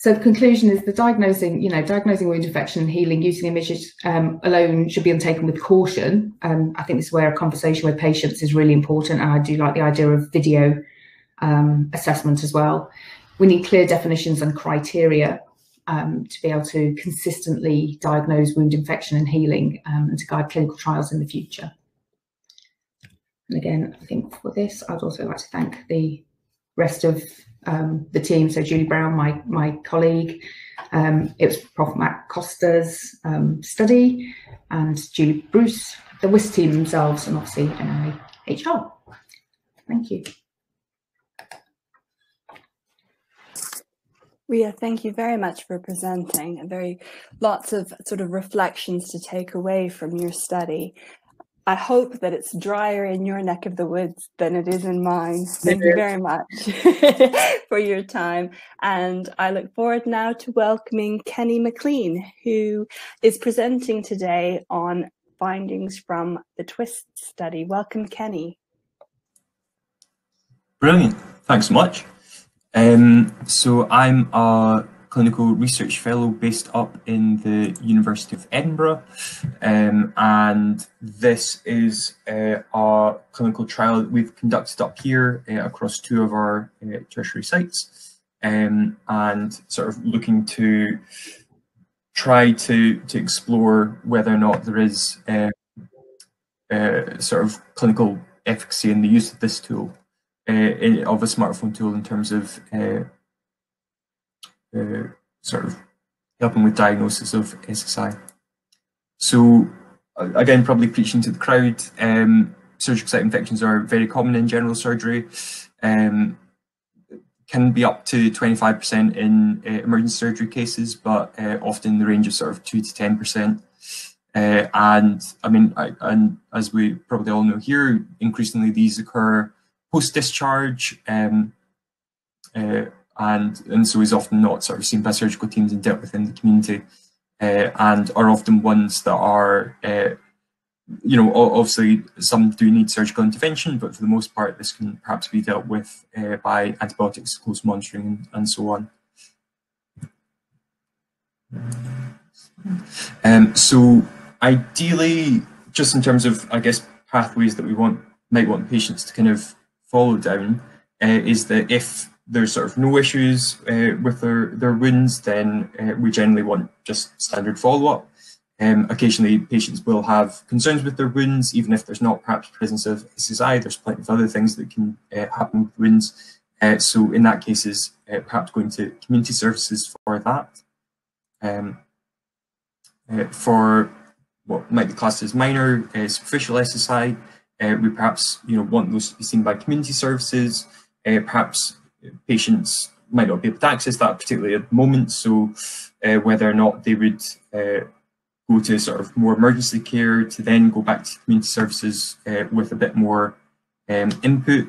So the conclusion is the diagnosing, you know, diagnosing wound infection and healing using images um, alone should be undertaken with caution. Um, I think this is where a conversation with patients is really important, and I do like the idea of video um, assessment as well. We need clear definitions and criteria um, to be able to consistently diagnose wound infection and healing um, and to guide clinical trials in the future. And again, I think for this, I'd also like to thank the rest of um, the team. So Julie Brown, my, my colleague, um, it was Prof. Matt Costa's um, study and Julie Bruce, the WHiST team themselves, and obviously NIHR. Thank you. Ria, thank you very much for presenting. Very lots of sort of reflections to take away from your study. I hope that it's drier in your neck of the woods than it is in mine. Thank you very much for your time. And I look forward now to welcoming Kenny McLean, who is presenting today on findings from the TWiST study. Welcome, Kenny. Brilliant. Thanks so much. Um, so I'm a clinical research fellow based up in the University of Edinburgh, um, and this is uh, our clinical trial that we've conducted up here uh, across two of our uh, tertiary sites, um, and sort of looking to try to to explore whether or not there is uh, uh, sort of clinical efficacy in the use of this tool uh, of a smartphone tool in terms of uh, sort of helping with diagnosis of SSI. So again, probably preaching to the crowd, um, surgical site infections are very common in general surgery. Um, can be up to 25% in uh, emergency surgery cases, but uh, often the range of sort of 2 to 10%. Uh, and I mean, I, and as we probably all know here, increasingly these occur post-discharge, um, uh, and and so is often not sort of seen by surgical teams and dealt with in the community, uh, and are often ones that are, uh, you know, obviously some do need surgical intervention, but for the most part, this can perhaps be dealt with uh, by antibiotics, close monitoring, and, and so on. Um, so ideally, just in terms of, I guess, pathways that we want might want patients to kind of follow down uh, is that if there's sort of no issues uh, with their, their wounds, then uh, we generally want just standard follow-up. Um, occasionally, patients will have concerns with their wounds, even if there's not perhaps presence of SSI. There's plenty of other things that can uh, happen with wounds. Uh, so in that case, is uh, perhaps going to community services for that. Um, uh, for what might be classed as minor superficial SSI, we perhaps you know want those to be seen by community services. Perhaps patients might not be able to access that particularly at the moment. So uh, whether or not they would uh, go to sort of more emergency care to then go back to community services uh, with a bit more um, input.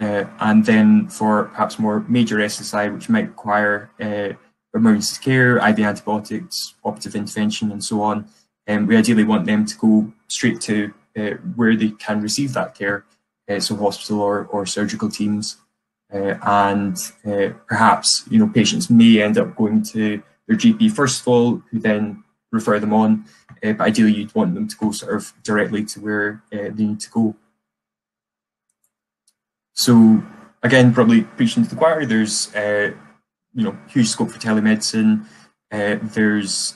Uh, and then for perhaps more major SSI, which might require uh, emergency care, IV antibiotics, operative intervention, and so on, um, we ideally want them to go straight to uh, where they can receive that care, so hospital or, or surgical teams. Uh, and uh, perhaps you know patients may end up going to their GP first of all, who then refer them on. Uh, but ideally, you'd want them to go sort of directly to where they need to go. So again, probably preaching to the choir. There's you know huge scope for telemedicine. there's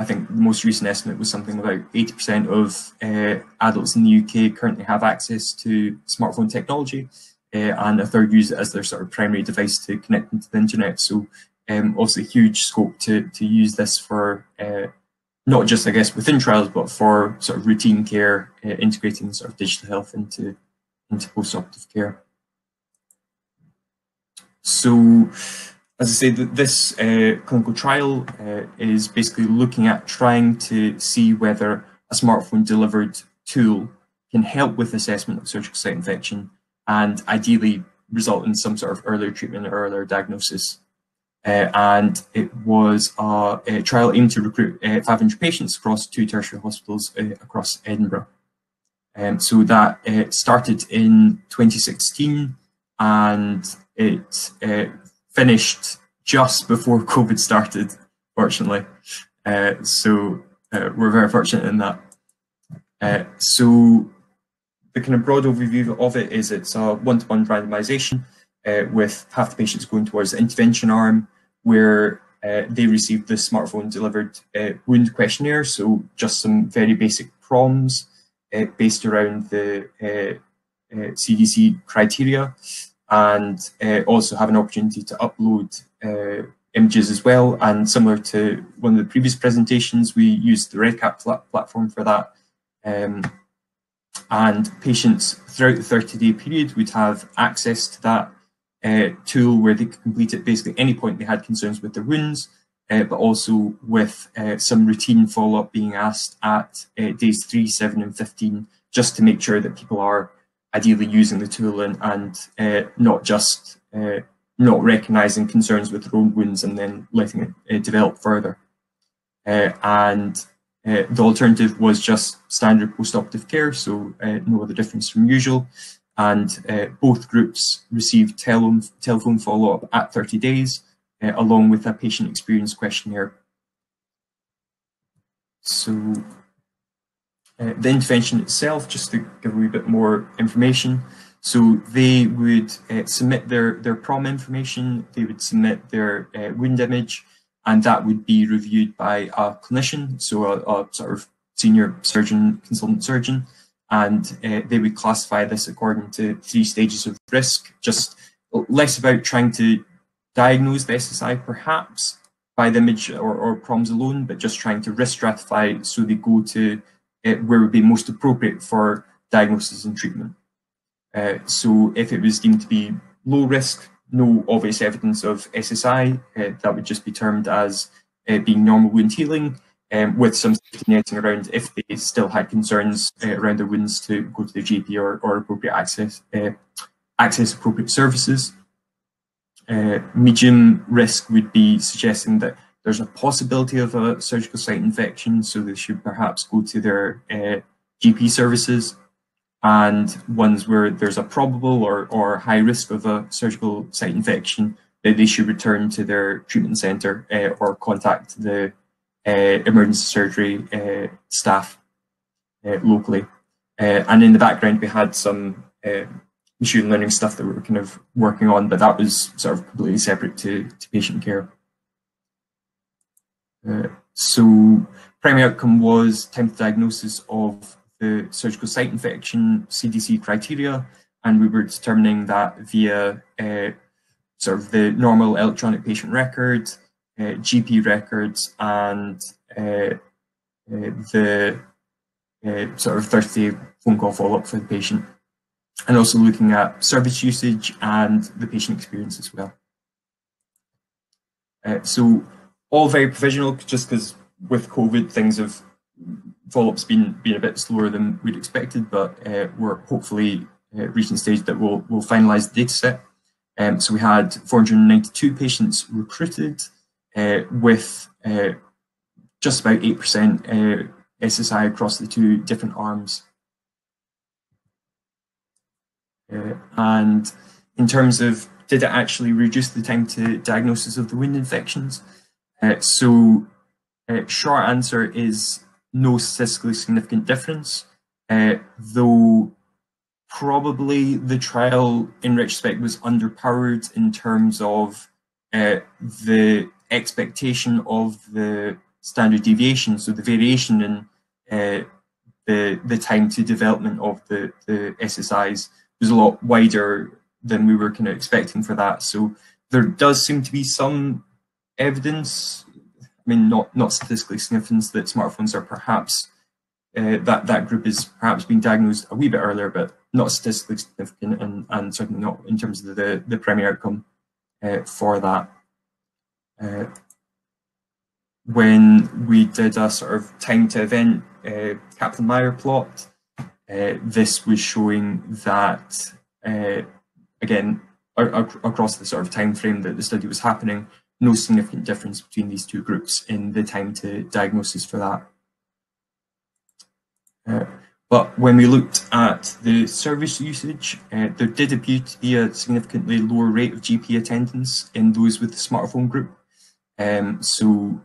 I think the most recent estimate was something about 80% of uh, adults in the UK currently have access to smartphone technology uh, and a third use it as their sort of primary device to connect into the internet. So um, obviously huge scope to, to use this for uh, not just, I guess, within trials, but for sort of routine care, uh, integrating sort of digital health into, into post-operative care. So, as I say, this uh, clinical trial uh, is basically looking at trying to see whether a smartphone delivered tool can help with assessment of surgical site infection and ideally result in some sort of earlier treatment or earlier diagnosis. Uh, and it was a, a, trial aimed to recruit uh, 500 patients across two tertiary hospitals uh, across Edinburgh. Um, so that uh, started in 2016 and it uh, finished just before COVID started, fortunately. Uh, so we're very fortunate in that. so the kind of broad overview of it is it's a one-to-one randomization uh, with half the patients going towards the intervention arm where uh, they receive the smartphone delivered uh, wound questionnaire. So just some very basic prompts uh, based around the CDC uh, uh, criteria and also have an opportunity to upload images as well. And similar to one of the previous presentations, we used the REDCap platform for that. Um, and patients throughout the 30 day period would have access to that uh, tool where they could complete it basically any point they had concerns with their wounds, uh, but also with uh, some routine follow up being asked at days 3, 7, and 15, just to make sure that people are ideally using the tool and, and not just not recognizing concerns with their own wounds and then letting it develop further. and uh, the alternative was just standard post-operative care, so uh, no other difference from usual. And uh, both groups received tele telephone follow-up at 30 days, uh, along with a patient experience questionnaire. So uh, the intervention itself, just to give a wee bit more information. So they would submit their, their PROM information, they would submit their wound image, and that would be reviewed by a clinician, so a, a sort of senior surgeon, consultant surgeon, and uh, they would classify this according to three stages of risk, just less about trying to diagnose the SSI perhaps by the image or, or PROMs alone, but just trying to risk stratify so they go to uh, where would be most appropriate for diagnosis and treatment. Uh, so if it was deemed to be low risk, no obvious evidence of SSI. Uh, that would just be termed as uh, being normal wound healing, um, with some safety netting around if they still had concerns uh, around their wounds to go to their GP or, or appropriate access, uh, access appropriate services. Uh, medium risk would be suggesting that there's a possibility of a surgical site infection, so they should perhaps go to their uh, GP services and ones where there's a probable or, or high risk of a surgical site infection, that they should return to their treatment centre uh, or contact the uh, emergency surgery uh, staff locally. And in the background, we had some machine learning stuff that we were kind of working on, but that was sort of completely separate to, to patient care. so primary outcome was time to diagnosis of the surgical site infection CDC criteria, and we were determining that via uh, sort of the normal electronic patient records, uh, GP records, and uh, uh, the uh, sort of 30 phone call follow-up for the patient and also looking at service usage and the patient experience as well. Uh, so all very provisional just because with COVID things have follow-up's been been a bit slower than we'd expected, but uh, we're hopefully uh, reaching stage that we'll we'll finalise the data set. Um, so we had 492 patients recruited uh, with uh, just about 8% uh, SSI across the two different arms. Uh, and in terms of did it actually reduce the time to diagnosis of the wound infections? so short answer is no statistically significant difference, uh, though probably the trial in retrospect was underpowered in terms of uh, the expectation of the standard deviation, so the variation in uh, the the time to development of the, the SSIs was a lot wider than we were kind of expecting for that. So there does seem to be some evidence I mean, not not statistically significant that smartphones are perhaps uh, that that group is perhaps being diagnosed a wee bit earlier, but not statistically significant, and, and certainly not in terms of the the primary outcome uh, for that. Uh, when we did a sort of time to event uh, Kaplan-Meier plot, uh, this was showing that uh, again across the sort of time frame that the study was happening, no significant difference between these two groups in the time to diagnosis for that. Uh, but when we looked at the service usage, uh, there did appear to be a significantly lower rate of GP attendance in those with the smartphone group. Um, so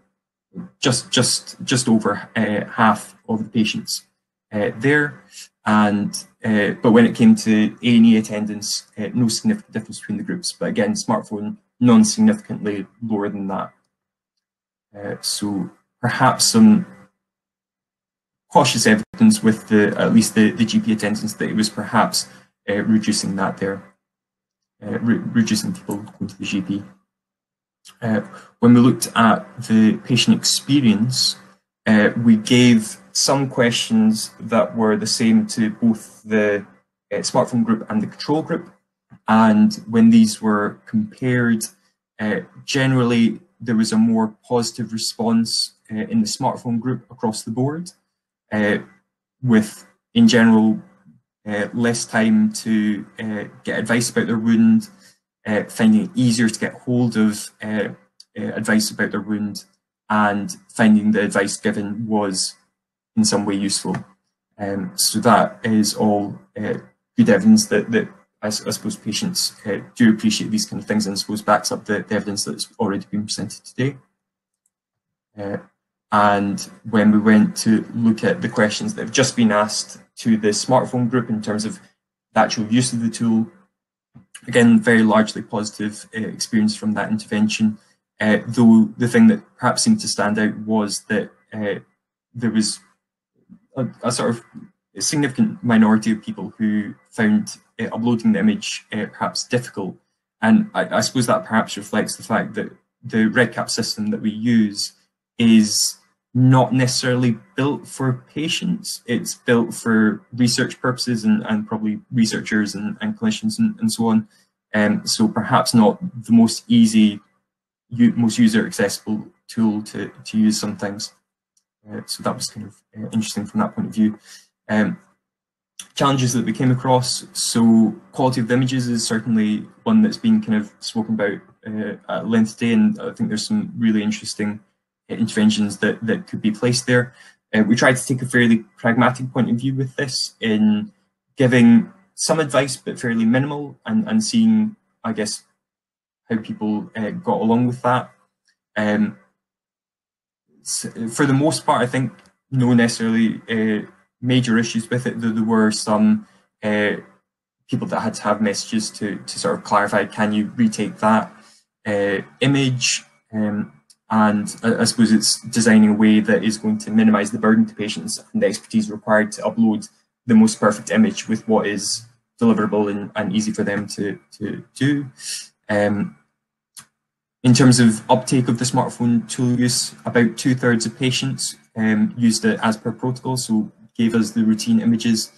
just just just over uh, half of the patients uh, there, and uh, but when it came to A&E attendance, uh, no significant difference between the groups. But again, smartphone non-significantly lower than that. Uh, so perhaps some cautious evidence with the at least the, the GP attendance that it was perhaps uh, reducing that there, uh, re reducing people going to the GP. Uh, when we looked at the patient experience, uh, we gave some questions that were the same to both the uh, smartphone group and the control group. And when these were compared, uh, generally there was a more positive response uh, in the smartphone group across the board, uh, with in general uh, less time to uh, get advice about their wound, uh, finding it easier to get hold of advice about their wound, and finding the advice given was in some way useful. Um, so that is all good evidence that, that I, I suppose patients uh, do appreciate these kind of things and I suppose backs up the, the evidence that's already been presented today. Uh, and when we went to look at the questions that have just been asked to the smartphone group in terms of the actual use of the tool, again, very largely positive uh, experience from that intervention. Uh, though the thing that perhaps seemed to stand out was that uh, there was a, a, sort of significant minority of people who found uh, uploading the image uh, perhaps difficult. And I, I, suppose that perhaps reflects the fact that the REDCap system that we use is not necessarily built for patients. It's built for research purposes and, and probably researchers and, and clinicians and, and, so on. Um, so perhaps not the most easy, most user accessible tool to, to use some things. Uh, so that was kind of uh, interesting from that point of view. Um, challenges that we came across. So quality of images is certainly one that's been kind of spoken about uh, at length today, and I think there's some really interesting uh, interventions that, that could be placed there. Uh, we tried to take a fairly pragmatic point of view with this in giving some advice, but fairly minimal, and, and seeing, I guess, how people uh, got along with that. Um, so for the most part, I think no necessarily uh, major issues with it. though There, were some uh, people that had to have messages to, to sort of clarify, can you retake that uh, image? Um, and I, suppose it's designing a way that is going to minimize the burden to patients and the expertise required to upload the most perfect image with what is deliverable and, and easy for them to, to do. Um, in terms of uptake of the smartphone tool use, about two thirds of patients um, used it as per protocol, so gave us the routine images.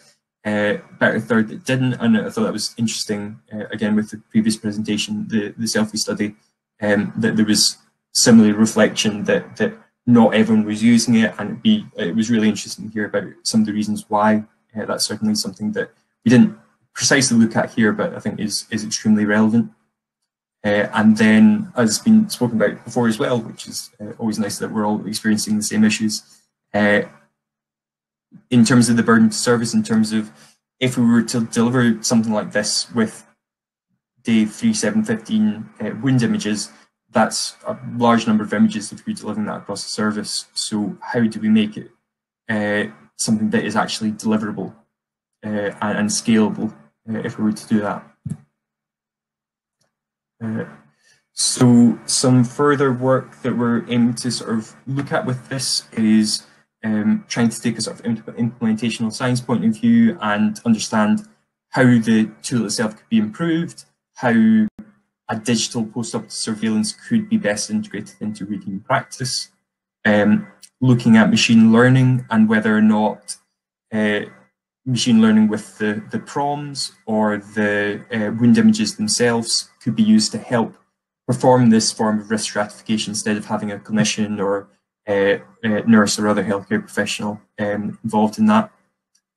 Uh, a third that didn't, and I thought that was interesting. Uh, again, with the previous presentation, the the selfie study, um, that there was similar reflection that that not everyone was using it, and it be it was really interesting to hear about some of the reasons why. Uh, that's certainly something that we didn't precisely look at here, but I think is is extremely relevant. Uh, and then, as been spoken about before as well, which is uh, always nice that we're all experiencing the same issues. Uh, in terms of the burden to service, in terms of if we were to deliver something like this with day 3, 7, 15 uh, wound images, that's a large number of images if you're delivering that across the service. So how do we make it uh, something that is actually deliverable uh, and, and, scalable if we were to do that? Uh, so some further work that we're aiming to sort of look at with this is um, trying to take a sort of implementational science point of view and understand how the tool itself could be improved, how a digital post-op surveillance could be best integrated into routine practice, um, looking at machine learning and whether or not uh, machine learning with the, the proms or the uh, wound images themselves could be used to help perform this form of risk stratification instead of having a clinician or a, a nurse or other healthcare professional um, involved in that.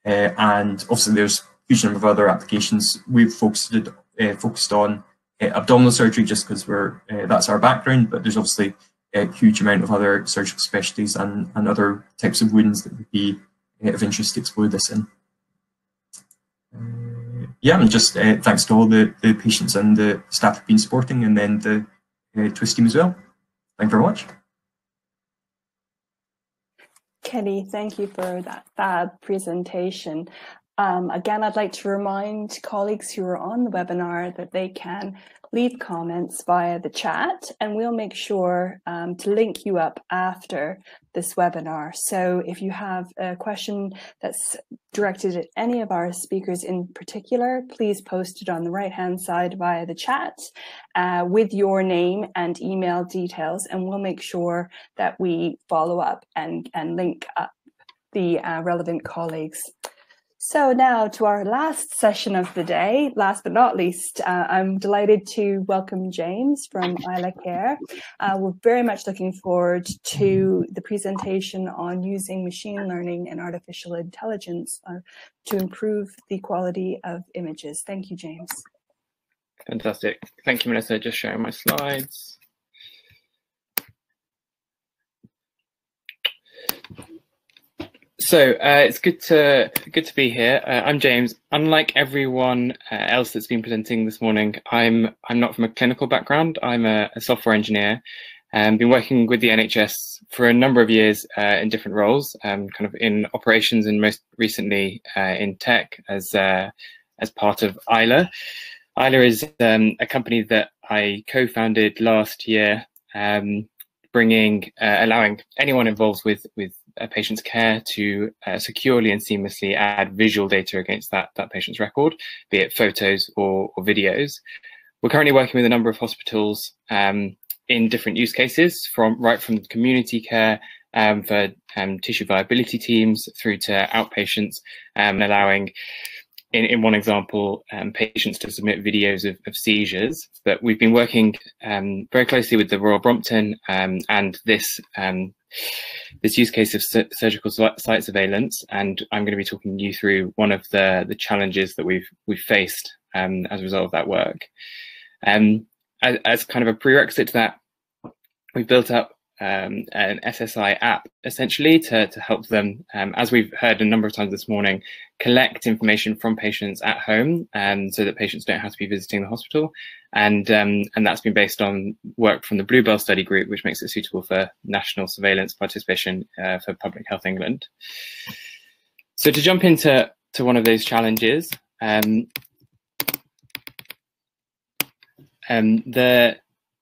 Uh, and obviously there's a huge number of other applications. We've focused, uh, focused on uh, abdominal surgery just because we're uh, that's our background, but there's obviously a huge amount of other surgical specialties and, and other types of wounds that would be uh, of interest to explore this in. Uh, yeah, and just uh, thanks to all the, the patients and the staff who've been supporting, and then the uh, TWiST team as well. Thank you very much. Kenny, thank you for that presentation. Um, again, I'd like to remind colleagues who are on the webinar that they can leave comments via the chat and we'll make sure um, to link you up after this webinar. So if you have a question that's directed at any of our speakers in particular, please post it on the right hand side via the chat uh, with your name and email details and we'll make sure that we follow up and, and link up the uh, relevant colleagues. So now to our last session of the day, last but not least, uh, I'm delighted to welcome James from Isla Care. Uh, we're very much looking forward to the presentation on using machine learning and artificial intelligence uh, to improve the quality of images. Thank you, James. Fantastic. Thank you, Melissa. Just sharing my slides. So uh, it's good to good to be here. Uh, I'm James. Unlike everyone uh, else that's been presenting this morning, I'm I'm not from a clinical background. I'm a, a software engineer, and been working with the NHS for a number of years uh, in different roles, um, kind of in operations, and most recently uh, in tech as uh, as part of Isla. Isla is um, a company that I co-founded last year. Um, bringing allowing anyone involved with with a patient's care to uh, securely and seamlessly add visual data against that, that patient's record, be it photos or, or videos. We're currently working with a number of hospitals um, in different use cases, from right from community care um, for um, tissue viability teams through to outpatients, um, allowing in, in one example, um, patients to submit videos of, of, seizures, but we've been working um, very closely with the Royal Brompton um, and this um, this use case of su surgical site surveillance, and I'm going to be talking you through one of the the challenges that we've we've faced um, as a result of that work. Um, as, as kind of a prerequisite to that, we've built up um, an SSI app essentially to, to help them, um, as we've heard a number of times this morning, collect information from patients at home um, so that patients don't have to be visiting the hospital. And, um, and that's been based on work from the Bluebelle study group, which makes it suitable for national surveillance participation uh, for Public Health England. So to jump into to one of those challenges, um, um, the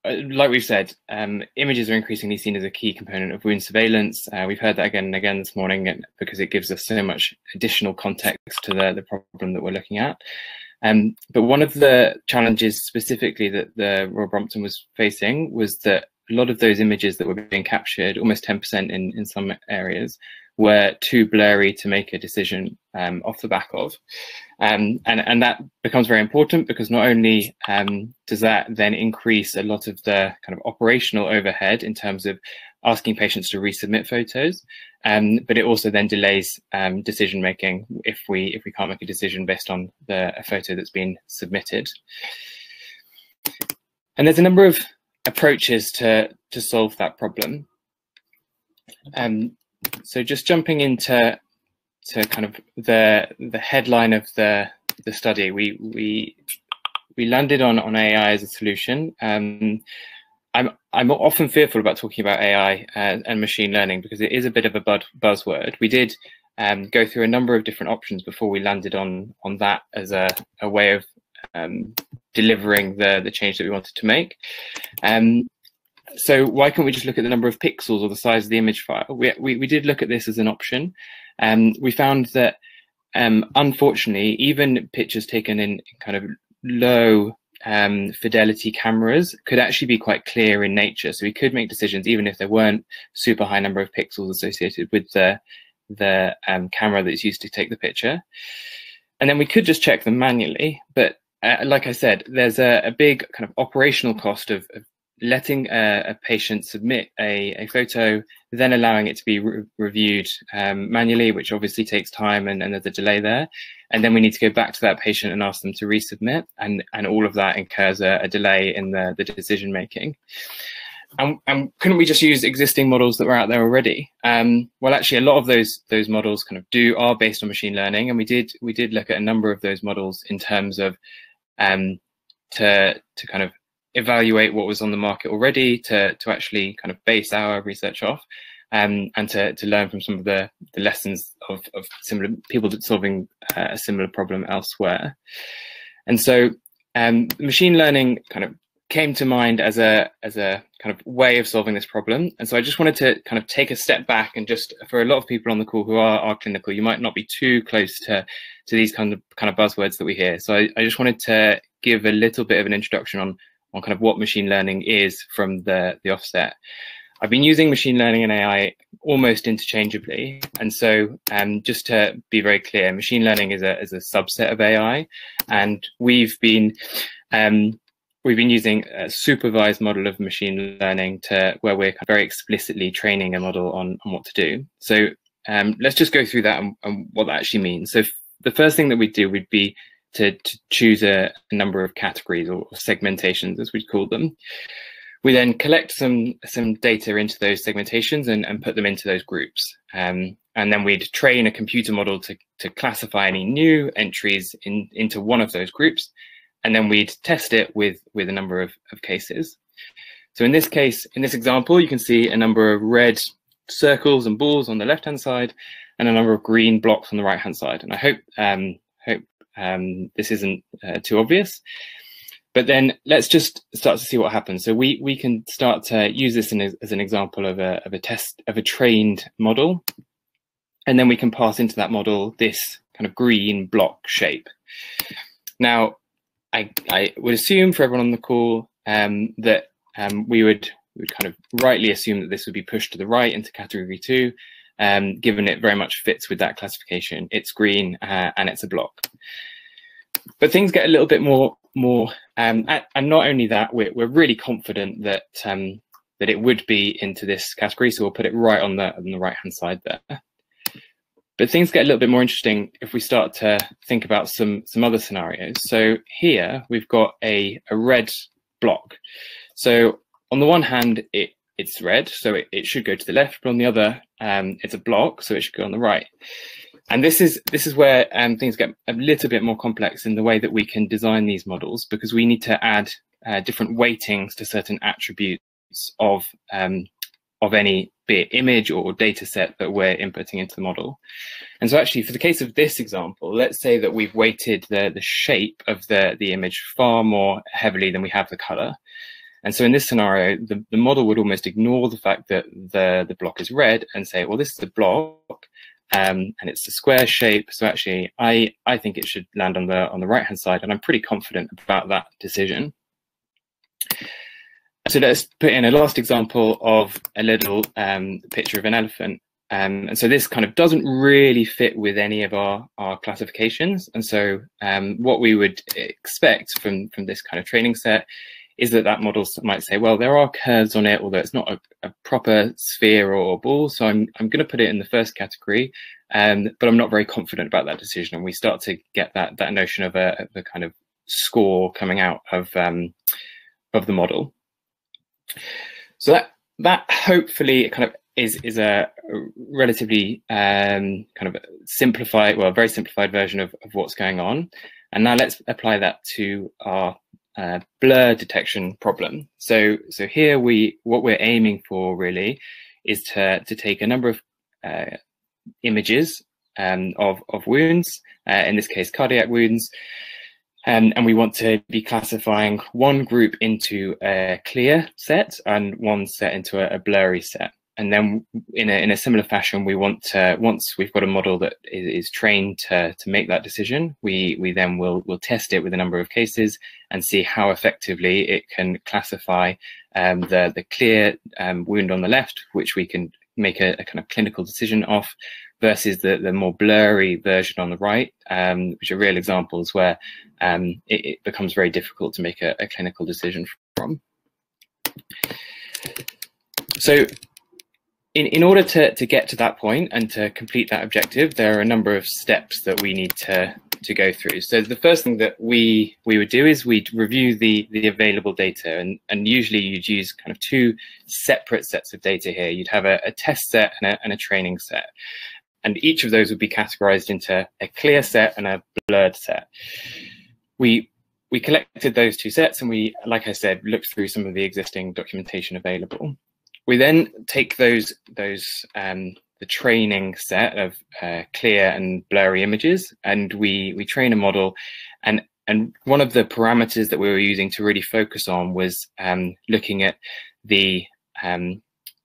uh, like we've said, um, images are increasingly seen as a key component of wound surveillance. Uh, we've heard that again and again this morning because it gives us so much additional context to the, the problem that we're looking at. Um, but one of the challenges specifically that the Royal Brompton was facing was that a lot of those images that were being captured, almost 10% in, in some areas, were too blurry to make a decision um, off the back of. Um, and, and that becomes very important because not only um, does that then increase a lot of the kind of operational overhead in terms of asking patients to resubmit photos, um, but it also then delays um, decision making if we if we can't make a decision based on the a photo that's been submitted. And there's a number of approaches to to solve that problem. Um, so just jumping into to kind of the the headline of the the study, we we we landed on on AI as a solution. Um, I'm I'm often fearful about talking about AI and, and machine learning because it is a bit of a bud, buzzword. We did um, go through a number of different options before we landed on on that as a, a way of um, delivering the the change that we wanted to make. Um, so why can't we just look at the number of pixels or the size of the image file? We, we, we did look at this as an option. Um, we found that, um, unfortunately, even pictures taken in kind of low um, fidelity cameras could actually be quite clear in nature. So we could make decisions even if there weren't super high number of pixels associated with the, the um, camera that's used to take the picture. And then we could just check them manually. But uh, like I said, there's a, a, big kind of operational cost of, of letting a, a, patient submit a, a, photo, then allowing it to be re reviewed um, manually, which obviously takes time and, and, there's a delay there. And then we need to go back to that patient and ask them to resubmit, and, and all of that incurs a, a delay in the, the decision making. And, and, couldn't we just use existing models that were out there already? Um, well, actually, a lot of those those models kind of do are based on machine learning, and we did we did look at a number of those models in terms of um, to to kind of evaluate what was on the market already to to actually kind of base our research off um, and to, to learn from some of the, the lessons of, of similar people that solving uh, a similar problem elsewhere. And so um, machine learning kind of came to mind as a as a kind of way of solving this problem. And so I just wanted to kind of take a step back and just for a lot of people on the call who are, are clinical, you might not be too close to to these kind of kind of buzzwords that we hear. So I, I just wanted to give a little bit of an introduction on on kind of what machine learning is from the, the offset. I've been using machine learning and AI almost interchangeably. And so um, just to be very clear, machine learning is a, is a subset of AI. And we've been um, we've been using a supervised model of machine learning to where we're very explicitly training a model on, on what to do. So um, let's just go through that and, and what that actually means. So the first thing that we'd do would be to, to choose a, a, number of categories or segmentations, as we call them. We then collect some some data into those segmentations and, and put them into those groups. Um, and then we'd train a computer model to, to classify any new entries in, into one of those groups. And then we'd test it with, with a number of, of cases. So in this case, in this example, you can see a number of red circles and balls on the left-hand side and a number of green blocks on the right-hand side. And I hope um, hope um, this isn't uh, too obvious. But then let's just start to see what happens. So we we can start to use this a, as an example of a of a test of a trained model, and then we can pass into that model this kind of green block shape. Now, I I would assume for everyone on the call um, that um, we would we would kind of rightly assume that this would be pushed to the right into category two, um, given it very much fits with that classification. It's green uh, and it's a block. But things get a little bit more, more, um, and not only that, we're, we're really confident that um, that it would be into this category. So we'll put it right on the on the right hand side there. But things get a little bit more interesting if we start to think about some some other scenarios. So here we've got a, a red block. So on the one hand, it it's red, so it, it should go to the left, but on the other, um, it's a block, so it should go on the right. And this is this is where um, things get a little bit more complex in the way that we can design these models because we need to add uh, different weightings to certain attributes of um, of any be it image or data set that we're inputting into the model. And so actually for the case of this example, let's say that we've weighted the, the shape of the, the image far more heavily than we have the color. And so in this scenario, the, the model would almost ignore the fact that the, the block is red and say, well, this is a block. um, and it's a square shape. So actually, I I think it should land on the on the right hand side, and I'm pretty confident about that decision. So let's put in a last example of a little um, picture of an elephant. Um, and so this kind of doesn't really fit with any of our, our classifications. And so um, what we would expect from, from this kind of training set is that that model might say, well, there are curves on it, although it's not a, a proper sphere or ball. So I'm, I'm going to put it in the first category, um, but I'm not very confident about that decision. And we start to get that, that notion of a, a kind of score coming out of, um, of the model. So that, that hopefully kind of is is a relatively um, kind of simplified, well, very simplified version of, of what's going on. And now let's apply that to our uh, blur detection problem. So so here we what we're aiming for really is to to take a number of uh, images um, of of wounds, uh, in this case cardiac wounds, um, and we want to be classifying one group into a clear set and one set into a, a blurry set and then in a, in a similar fashion, we want to, once we've got a model that is, is, trained to, to make that decision, we, we then will, will test it with a number of cases and see how effectively it can classify um, the, the clear um, wound on the left, which we can make a, a, kind of clinical decision off versus the, the more blurry version on the right, um, which are real examples where um, it, it, becomes very difficult to make a, a clinical decision from. So in, in order to, to get to that point and to complete that objective, there are a number of steps that we need to, to go through. So the first thing that we we would do is we'd review the, the available data and, and usually you'd use kind of two separate sets of data here. You'd have a, a test set and a, and a training set. And each of those would be categorized into a clear set and a blurred set. We we collected those two sets and we, like I said, looked through some of the existing documentation available. We then take those those um, the training set of uh, clear and blurry images, and we we train a model, and and one of the parameters that we were using to really focus on was um, looking at the um,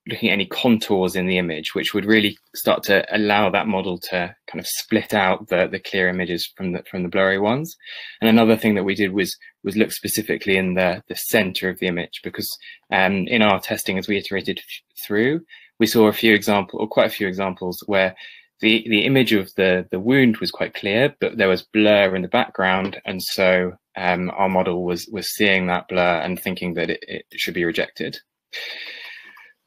looking at any contours in the image, which would really start to allow that model to kind of split out the, the clear images from the from the blurry ones. And another thing that we did was was look specifically in the the center of the image because um, in our testing, as we iterated through, we saw a few examples or quite a few examples where the the image of the the wound was quite clear, but there was blur in the background, and so um, our model was was seeing that blur and thinking that it, it should be rejected.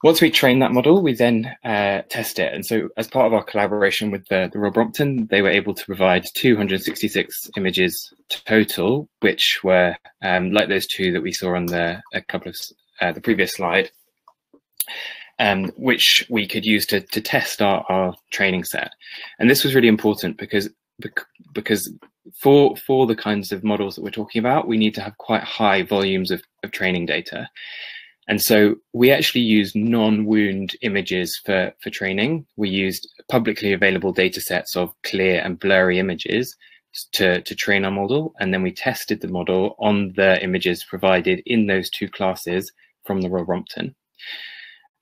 Once we train that model, we then uh, test it. And so as part of our collaboration with the, the Royal Brompton, they were able to provide 266 images total, which were um, like those two that we saw on the a couple of uh, the previous slide, um, which we could use to, to test our, our training set. And this was really important because because for for the kinds of models that we're talking about, we need to have quite high volumes of, of training data. And so we actually used non-wound images for, for training. We used publicly available data sets of clear and blurry images to, to train our model. And then we tested the model on the images provided in those two classes from the Royal.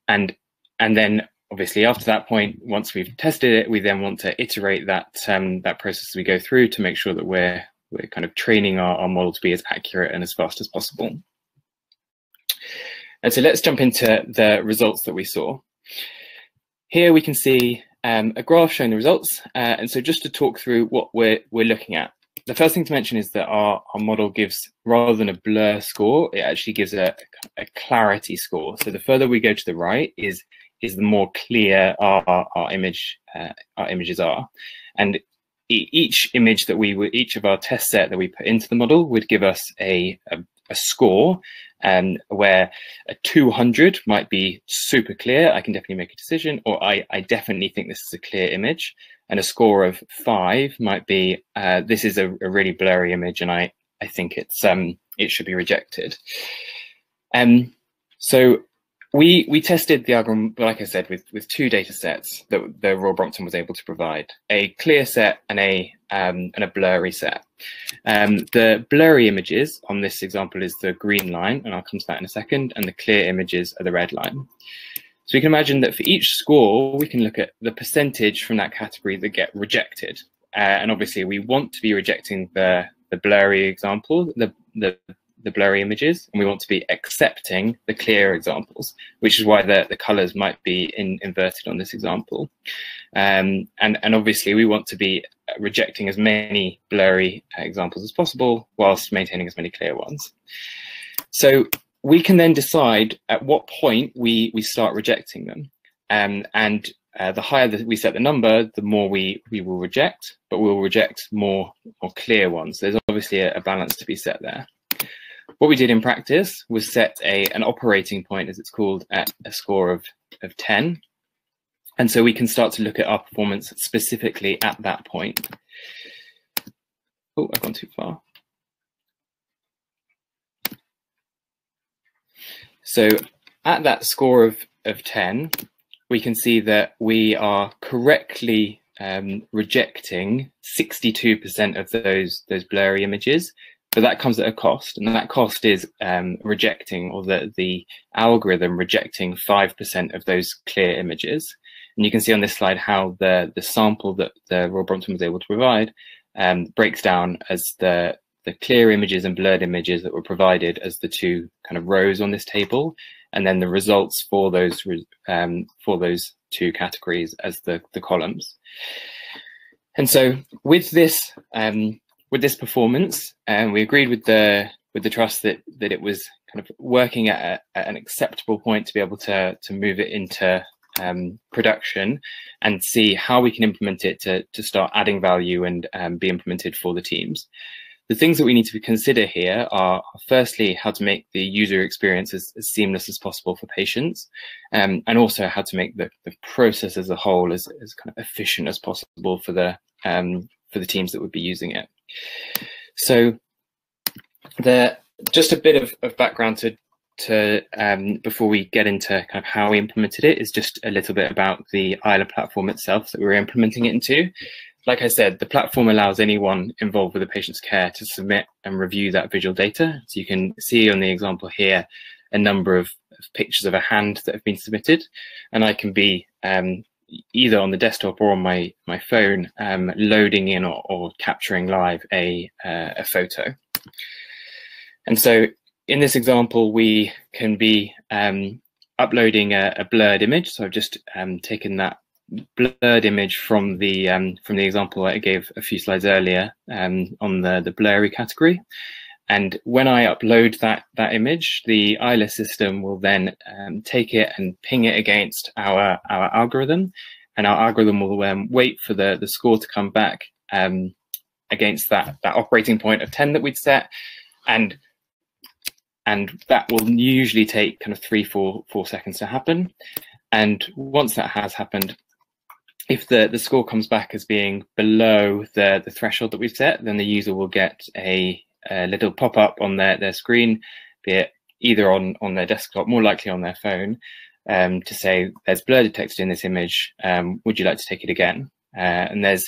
And, and then obviously after that point, once we've tested it, we then want to iterate that, um, that process we go through to make sure that we're, we're kind of training our, our model to be as accurate and as fast as possible. And so let's jump into the results that we saw. Here we can see um, a graph showing the results. Uh, and so just to talk through what we're, we're looking at. The first thing to mention is that our, our model gives, rather than a blur score, it actually gives a, a clarity score. So the further we go to the right is, is the more clear our, our, image, uh, our images are. And each image that we would, each of our test set that we put into the model would give us a, a, a score um, where a 200 might be super clear. I can definitely make a decision, or I, I definitely think this is a clear image. And a score of five might be uh, this is a, a, really blurry image, and I I think it's um it should be rejected. Um, so we we tested the algorithm, like I said, with with two data sets that the Royal Brompton was able to provide: a clear set and a um, and a blurry set. Um, the blurry images on this example is the green line, and I'll come to that in a second, and the clear images are the red line. So we can imagine that for each score, we can look at the percentage from that category that get rejected. Uh, and obviously we want to be rejecting the, the blurry example, the, the, the blurry images, and we want to be accepting the clear examples, which is why the, the colors might be in, inverted on this example. Um, and, and obviously we want to be rejecting as many blurry examples as possible whilst maintaining as many clear ones. So we can then decide at what point we, we start rejecting them. Um, and uh, the higher that we set the number, the more we, we will reject, but we'll reject more, more clear ones. There's obviously a, a balance to be set there. What we did in practice was set a, an operating point, as it's called, at a score of, of 10. And so we can start to look at our performance specifically at that point. Oh, I've gone too far. So at that score of, of 10, we can see that we are correctly um, rejecting 62% of those, those blurry images, but that comes at a cost. And that cost is um, rejecting or the, the algorithm rejecting 5% of those clear images. And you can see on this slide how the, the sample that the Royal Brompton was able to provide um, breaks down as the, the clear images and blurred images that were provided as the two kind of rows on this table, and then the results for those um, for those two categories as the, the columns. And so with this um, with this performance, um, we agreed with the with the trust that that it was kind of working at, a, at an acceptable point to be able to to move it into um, production and see how we can implement it to, to start adding value and um, be implemented for the teams. The things that we need to consider here are firstly how to make the user experience as, as seamless as possible for patients um, and also how to make the, the process as a whole as, as kind of efficient as possible for the um, for the teams that would be using it. So the just a bit of, of background to to um, before we get into kind of how we implemented it is just a little bit about the Isla platform itself that we're implementing it into. Like I said, the platform allows anyone involved with a patient's care to submit and review that visual data. So you can see on the example here a number of, of pictures of a hand that have been submitted, and I can be um, either on the desktop or on my my phone um, loading in or, or capturing live a uh, a photo. And so in this example, we can be um, uploading a, a, blurred image. So I've just um, taken that blurred image from the um, from the example I gave a few slides earlier um, on the the blurry category. And when I upload that that image, the Isla system will then um, take it and ping it against our our algorithm, and our algorithm will um, wait for the the score to come back against that that operating point of 10 that we'd set, and and that will usually take kind of three, four, four seconds to happen. And once that has happened, if the, the score comes back as being below the, the threshold that we've set, then the user will get a, a little pop up on their, their screen, be it either on, on their desktop, more likely on their phone, um, to say there's blur detected in this image. Um, would you like to take it again? Uh, and there's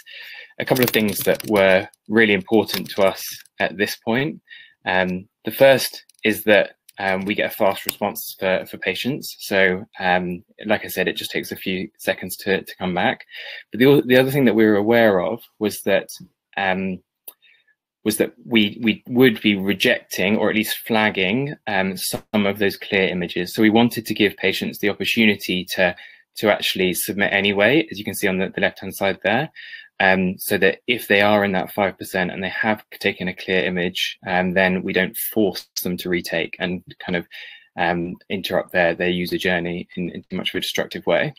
a couple of things that were really important to us at this point. Um, the first is that um, we get a fast response for, for patients. So, um, like I said, it just takes a few seconds to, to come back. But the, the other thing that we were aware of was that um, was that we we would be rejecting or at least flagging um, some of those clear images. So we wanted to give patients the opportunity to to actually submit anyway, as you can see on the, the left hand side there um, so that if they are in that 5% and they have taken a clear image, um, then we don't force them to retake and kind of um, interrupt their, their user journey in, in much of a destructive way.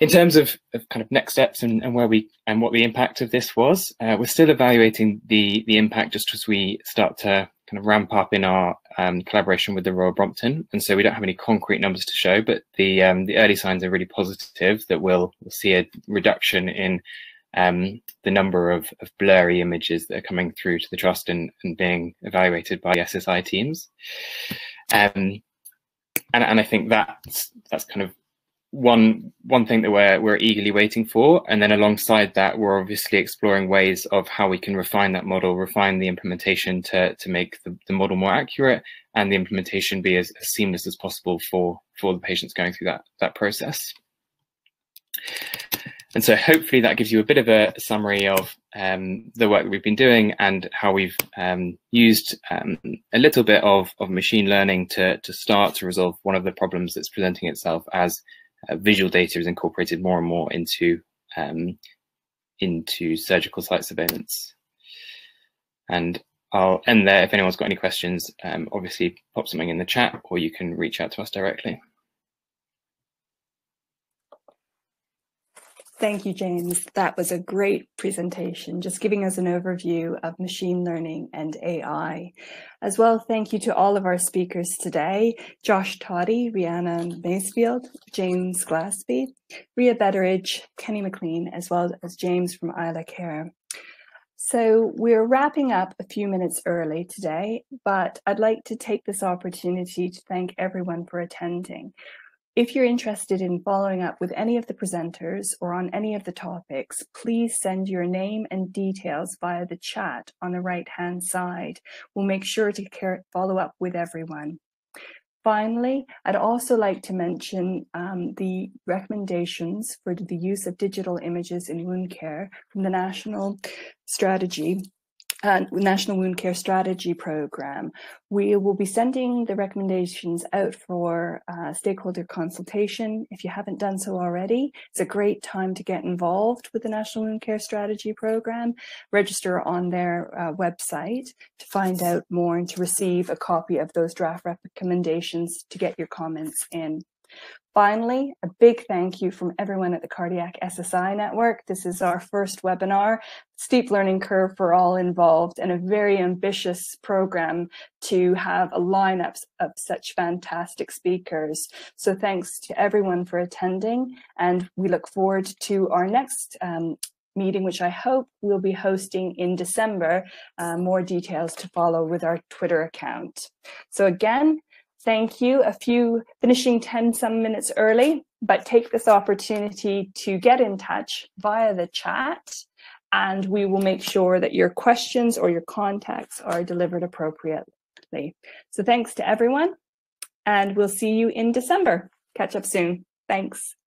In terms of, of kind of next steps and, and, where we and what the impact of this was, uh, we're still evaluating the the impact just as we start to kind of ramp up in our um, collaboration with the Royal Brompton, and so we don't have any concrete numbers to show, but the um, the early signs are really positive that we'll, we'll see a reduction in um, the number of, of, blurry images that are coming through to the trust and, and being evaluated by SSI teams. Um, and, and I think that's that's kind of one one thing that we're we're eagerly waiting for, and then alongside that, we're obviously exploring ways of how we can refine that model, refine the implementation to to make the, the model more accurate, and the implementation be as, as seamless as possible for for the patients going through that that process. And so hopefully that gives you a bit of a summary of um, the work that we've been doing and how we've um, used um, a little bit of, of machine learning to, to start to resolve one of the problems that's presenting itself as uh, visual data is incorporated more and more into, um, into surgical site surveillance. And I'll end there. If anyone's got any questions, um, obviously pop something in the chat or you can reach out to us directly. Thank you, James. That was a great presentation, just giving us an overview of machine learning and AI. As well, thank you to all of our speakers today, Josh Totty, Rhiannon Macefield, James Glasbey, Ria Betteridge, Kenny McLean, as well as James from Isla Care. So we're wrapping up a few minutes early today, but I'd like to take this opportunity to thank everyone for attending. If you're interested in following up with any of the presenters or on any of the topics, please send your name and details via the chat on the right-hand side. We'll make sure to follow up with everyone. Finally, I'd also like to mention um, the recommendations for the use of digital images in wound care from the National Strategy uh, National Wound Care Strategy Program. We will be sending the recommendations out for uh, stakeholder consultation. If you haven't done so already, it's a great time to get involved with the National Wound Care Strategy Program. Register on their uh, website to find out more and to receive a copy of those draft recommendations to get your comments in. Finally, a big thank you from everyone at the Cardiac SSI Network. This is our first webinar, steep learning curve for all involved and a very ambitious program to have a lineup of such fantastic speakers. So thanks to everyone for attending and we look forward to our next um, meeting, which I hope we'll be hosting in December. Uh, more details to follow with our Twitter account. So again, thank you. A few finishing 10 some minutes early, but take this opportunity to get in touch via the chat and we will make sure that your questions or your contacts are delivered appropriately. So thanks to everyone and we'll see you in December. Catch up soon. Thanks.